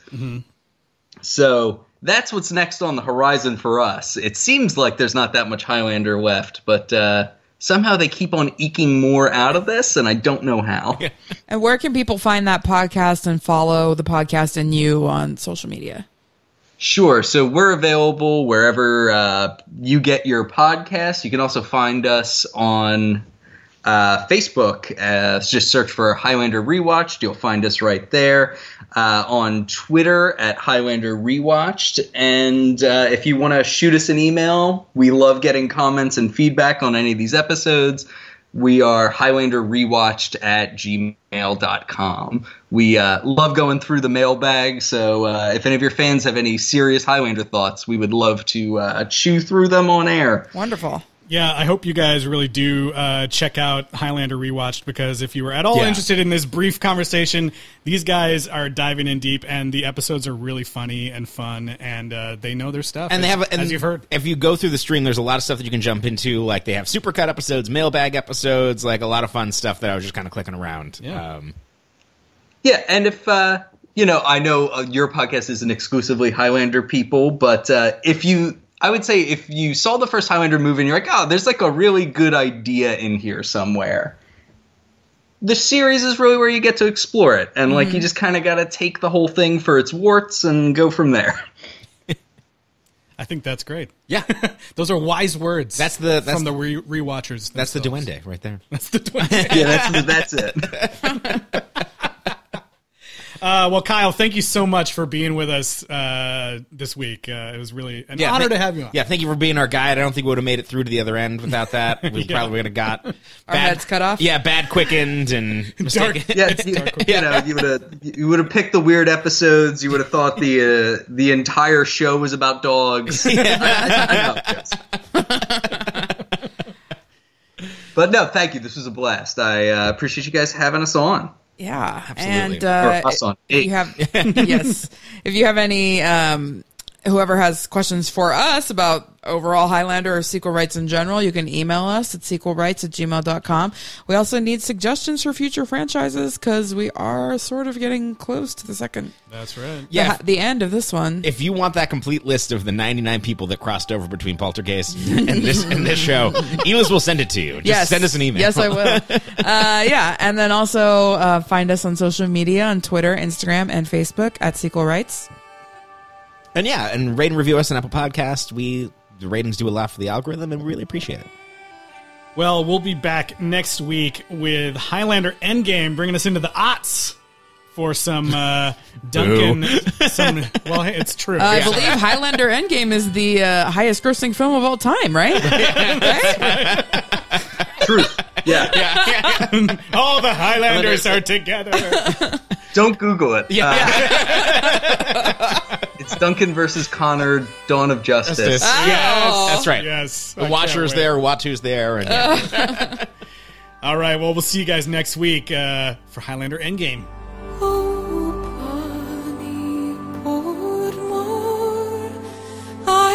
So that's what's next on the horizon for us. It seems like there's not that much Highlander left, but uh, somehow they keep on eking more out of this, and I don't know how. And where can people find that podcast and follow the podcast and you on social media? Sure. So we're available wherever uh, you get your podcast. You can also find us on uh, Facebook. Uh, just search for Highlander Rewatched. You'll find us right there. Uh, on Twitter at Highlander Rewatched. And uh, if you want to shoot us an email, we love getting comments and feedback on any of these episodes. We are Highlander Rewatched at gmail.com. We uh, love going through the mailbag, so uh, if any of your fans have any serious Highlander thoughts, we would love to chew through them on air. Wonderful. Yeah, I hope you guys really do uh, check out Highlander Rewatched because if you were at all Yeah. interested in this brief conversation, these guys are diving in deep and the episodes are really funny and fun and uh, they know their stuff. and they have and as you've heard. if you go through the stream there's a lot of stuff that you can jump into like they have supercut episodes mailbag episodes like a lot of fun stuff that i was just kind of clicking around Yeah. um, Yeah, and if uh, you know, I know uh, your podcast isn't exclusively Highlander people, but uh, if you, I would say, if you saw the first Highlander movie and you're like, oh, there's like a really good idea in here somewhere. The series is really where you get to explore it, and like you mm-hmm. just kind of got to take the whole thing for its warts and go from there. I think that's great. yeah Those are wise words. That's the- that's from the re- rewatchers. that's the duende right there That's the duende. yeah, that's that's it. Uh, well, Kyle, thank you so much for being with us uh, this week. Uh, it was really an honor thank- to have you on. yeah thank you for being our guide i don't think we would have made it through to the other end without that we Yeah. probably would have got Our bad- heads cut off? yeah bad quickened and Dark. Yeah, you, you know, you would have you would have picked the weird episodes. You would have thought the uh, the entire show was about dogs. I know, yes. but no, thank you. This was a blast. I uh, appreciate you guys having us on. Yeah, Absolutely. and uh, us on if you have yes, if you have any, um, whoever has questions for us about overall Highlander or sequel rights in general, you can email us at sequelrights at gmail.com. We also need suggestions for future franchises because we are sort of getting close to the second, That's right. Yeah. ha- the end of this one. if you want that complete list of the 99 people that crossed over between Poltergeist and this and this show, Eliz will send it to you. Just yes. send us an email. Yes, I will. uh, yeah, and then also uh, find us on social media on Twitter, Instagram, and Facebook at Sequel Rights. And yeah, and rate and review us on Apple Podcast. We the ratings do a lot for the algorithm, and we really appreciate it. Well, we'll be back next week with Highlander Endgame, bringing us into the aughts for some uh, Duncan. some well, hey, it's true. Uh, I believe Highlander Endgame is the uh, highest grossing film of all time, right? right? Truth. Yeah. All the Highlanders are together. Don't Google it. Yeah. Uh, it's Duncan versus Connor, Dawn of Justice. Yes, that's right. yes, The Watcher's there, Watu's there, and yeah. All right. Well, we'll see you guys next week uh, for Highlander Endgame. I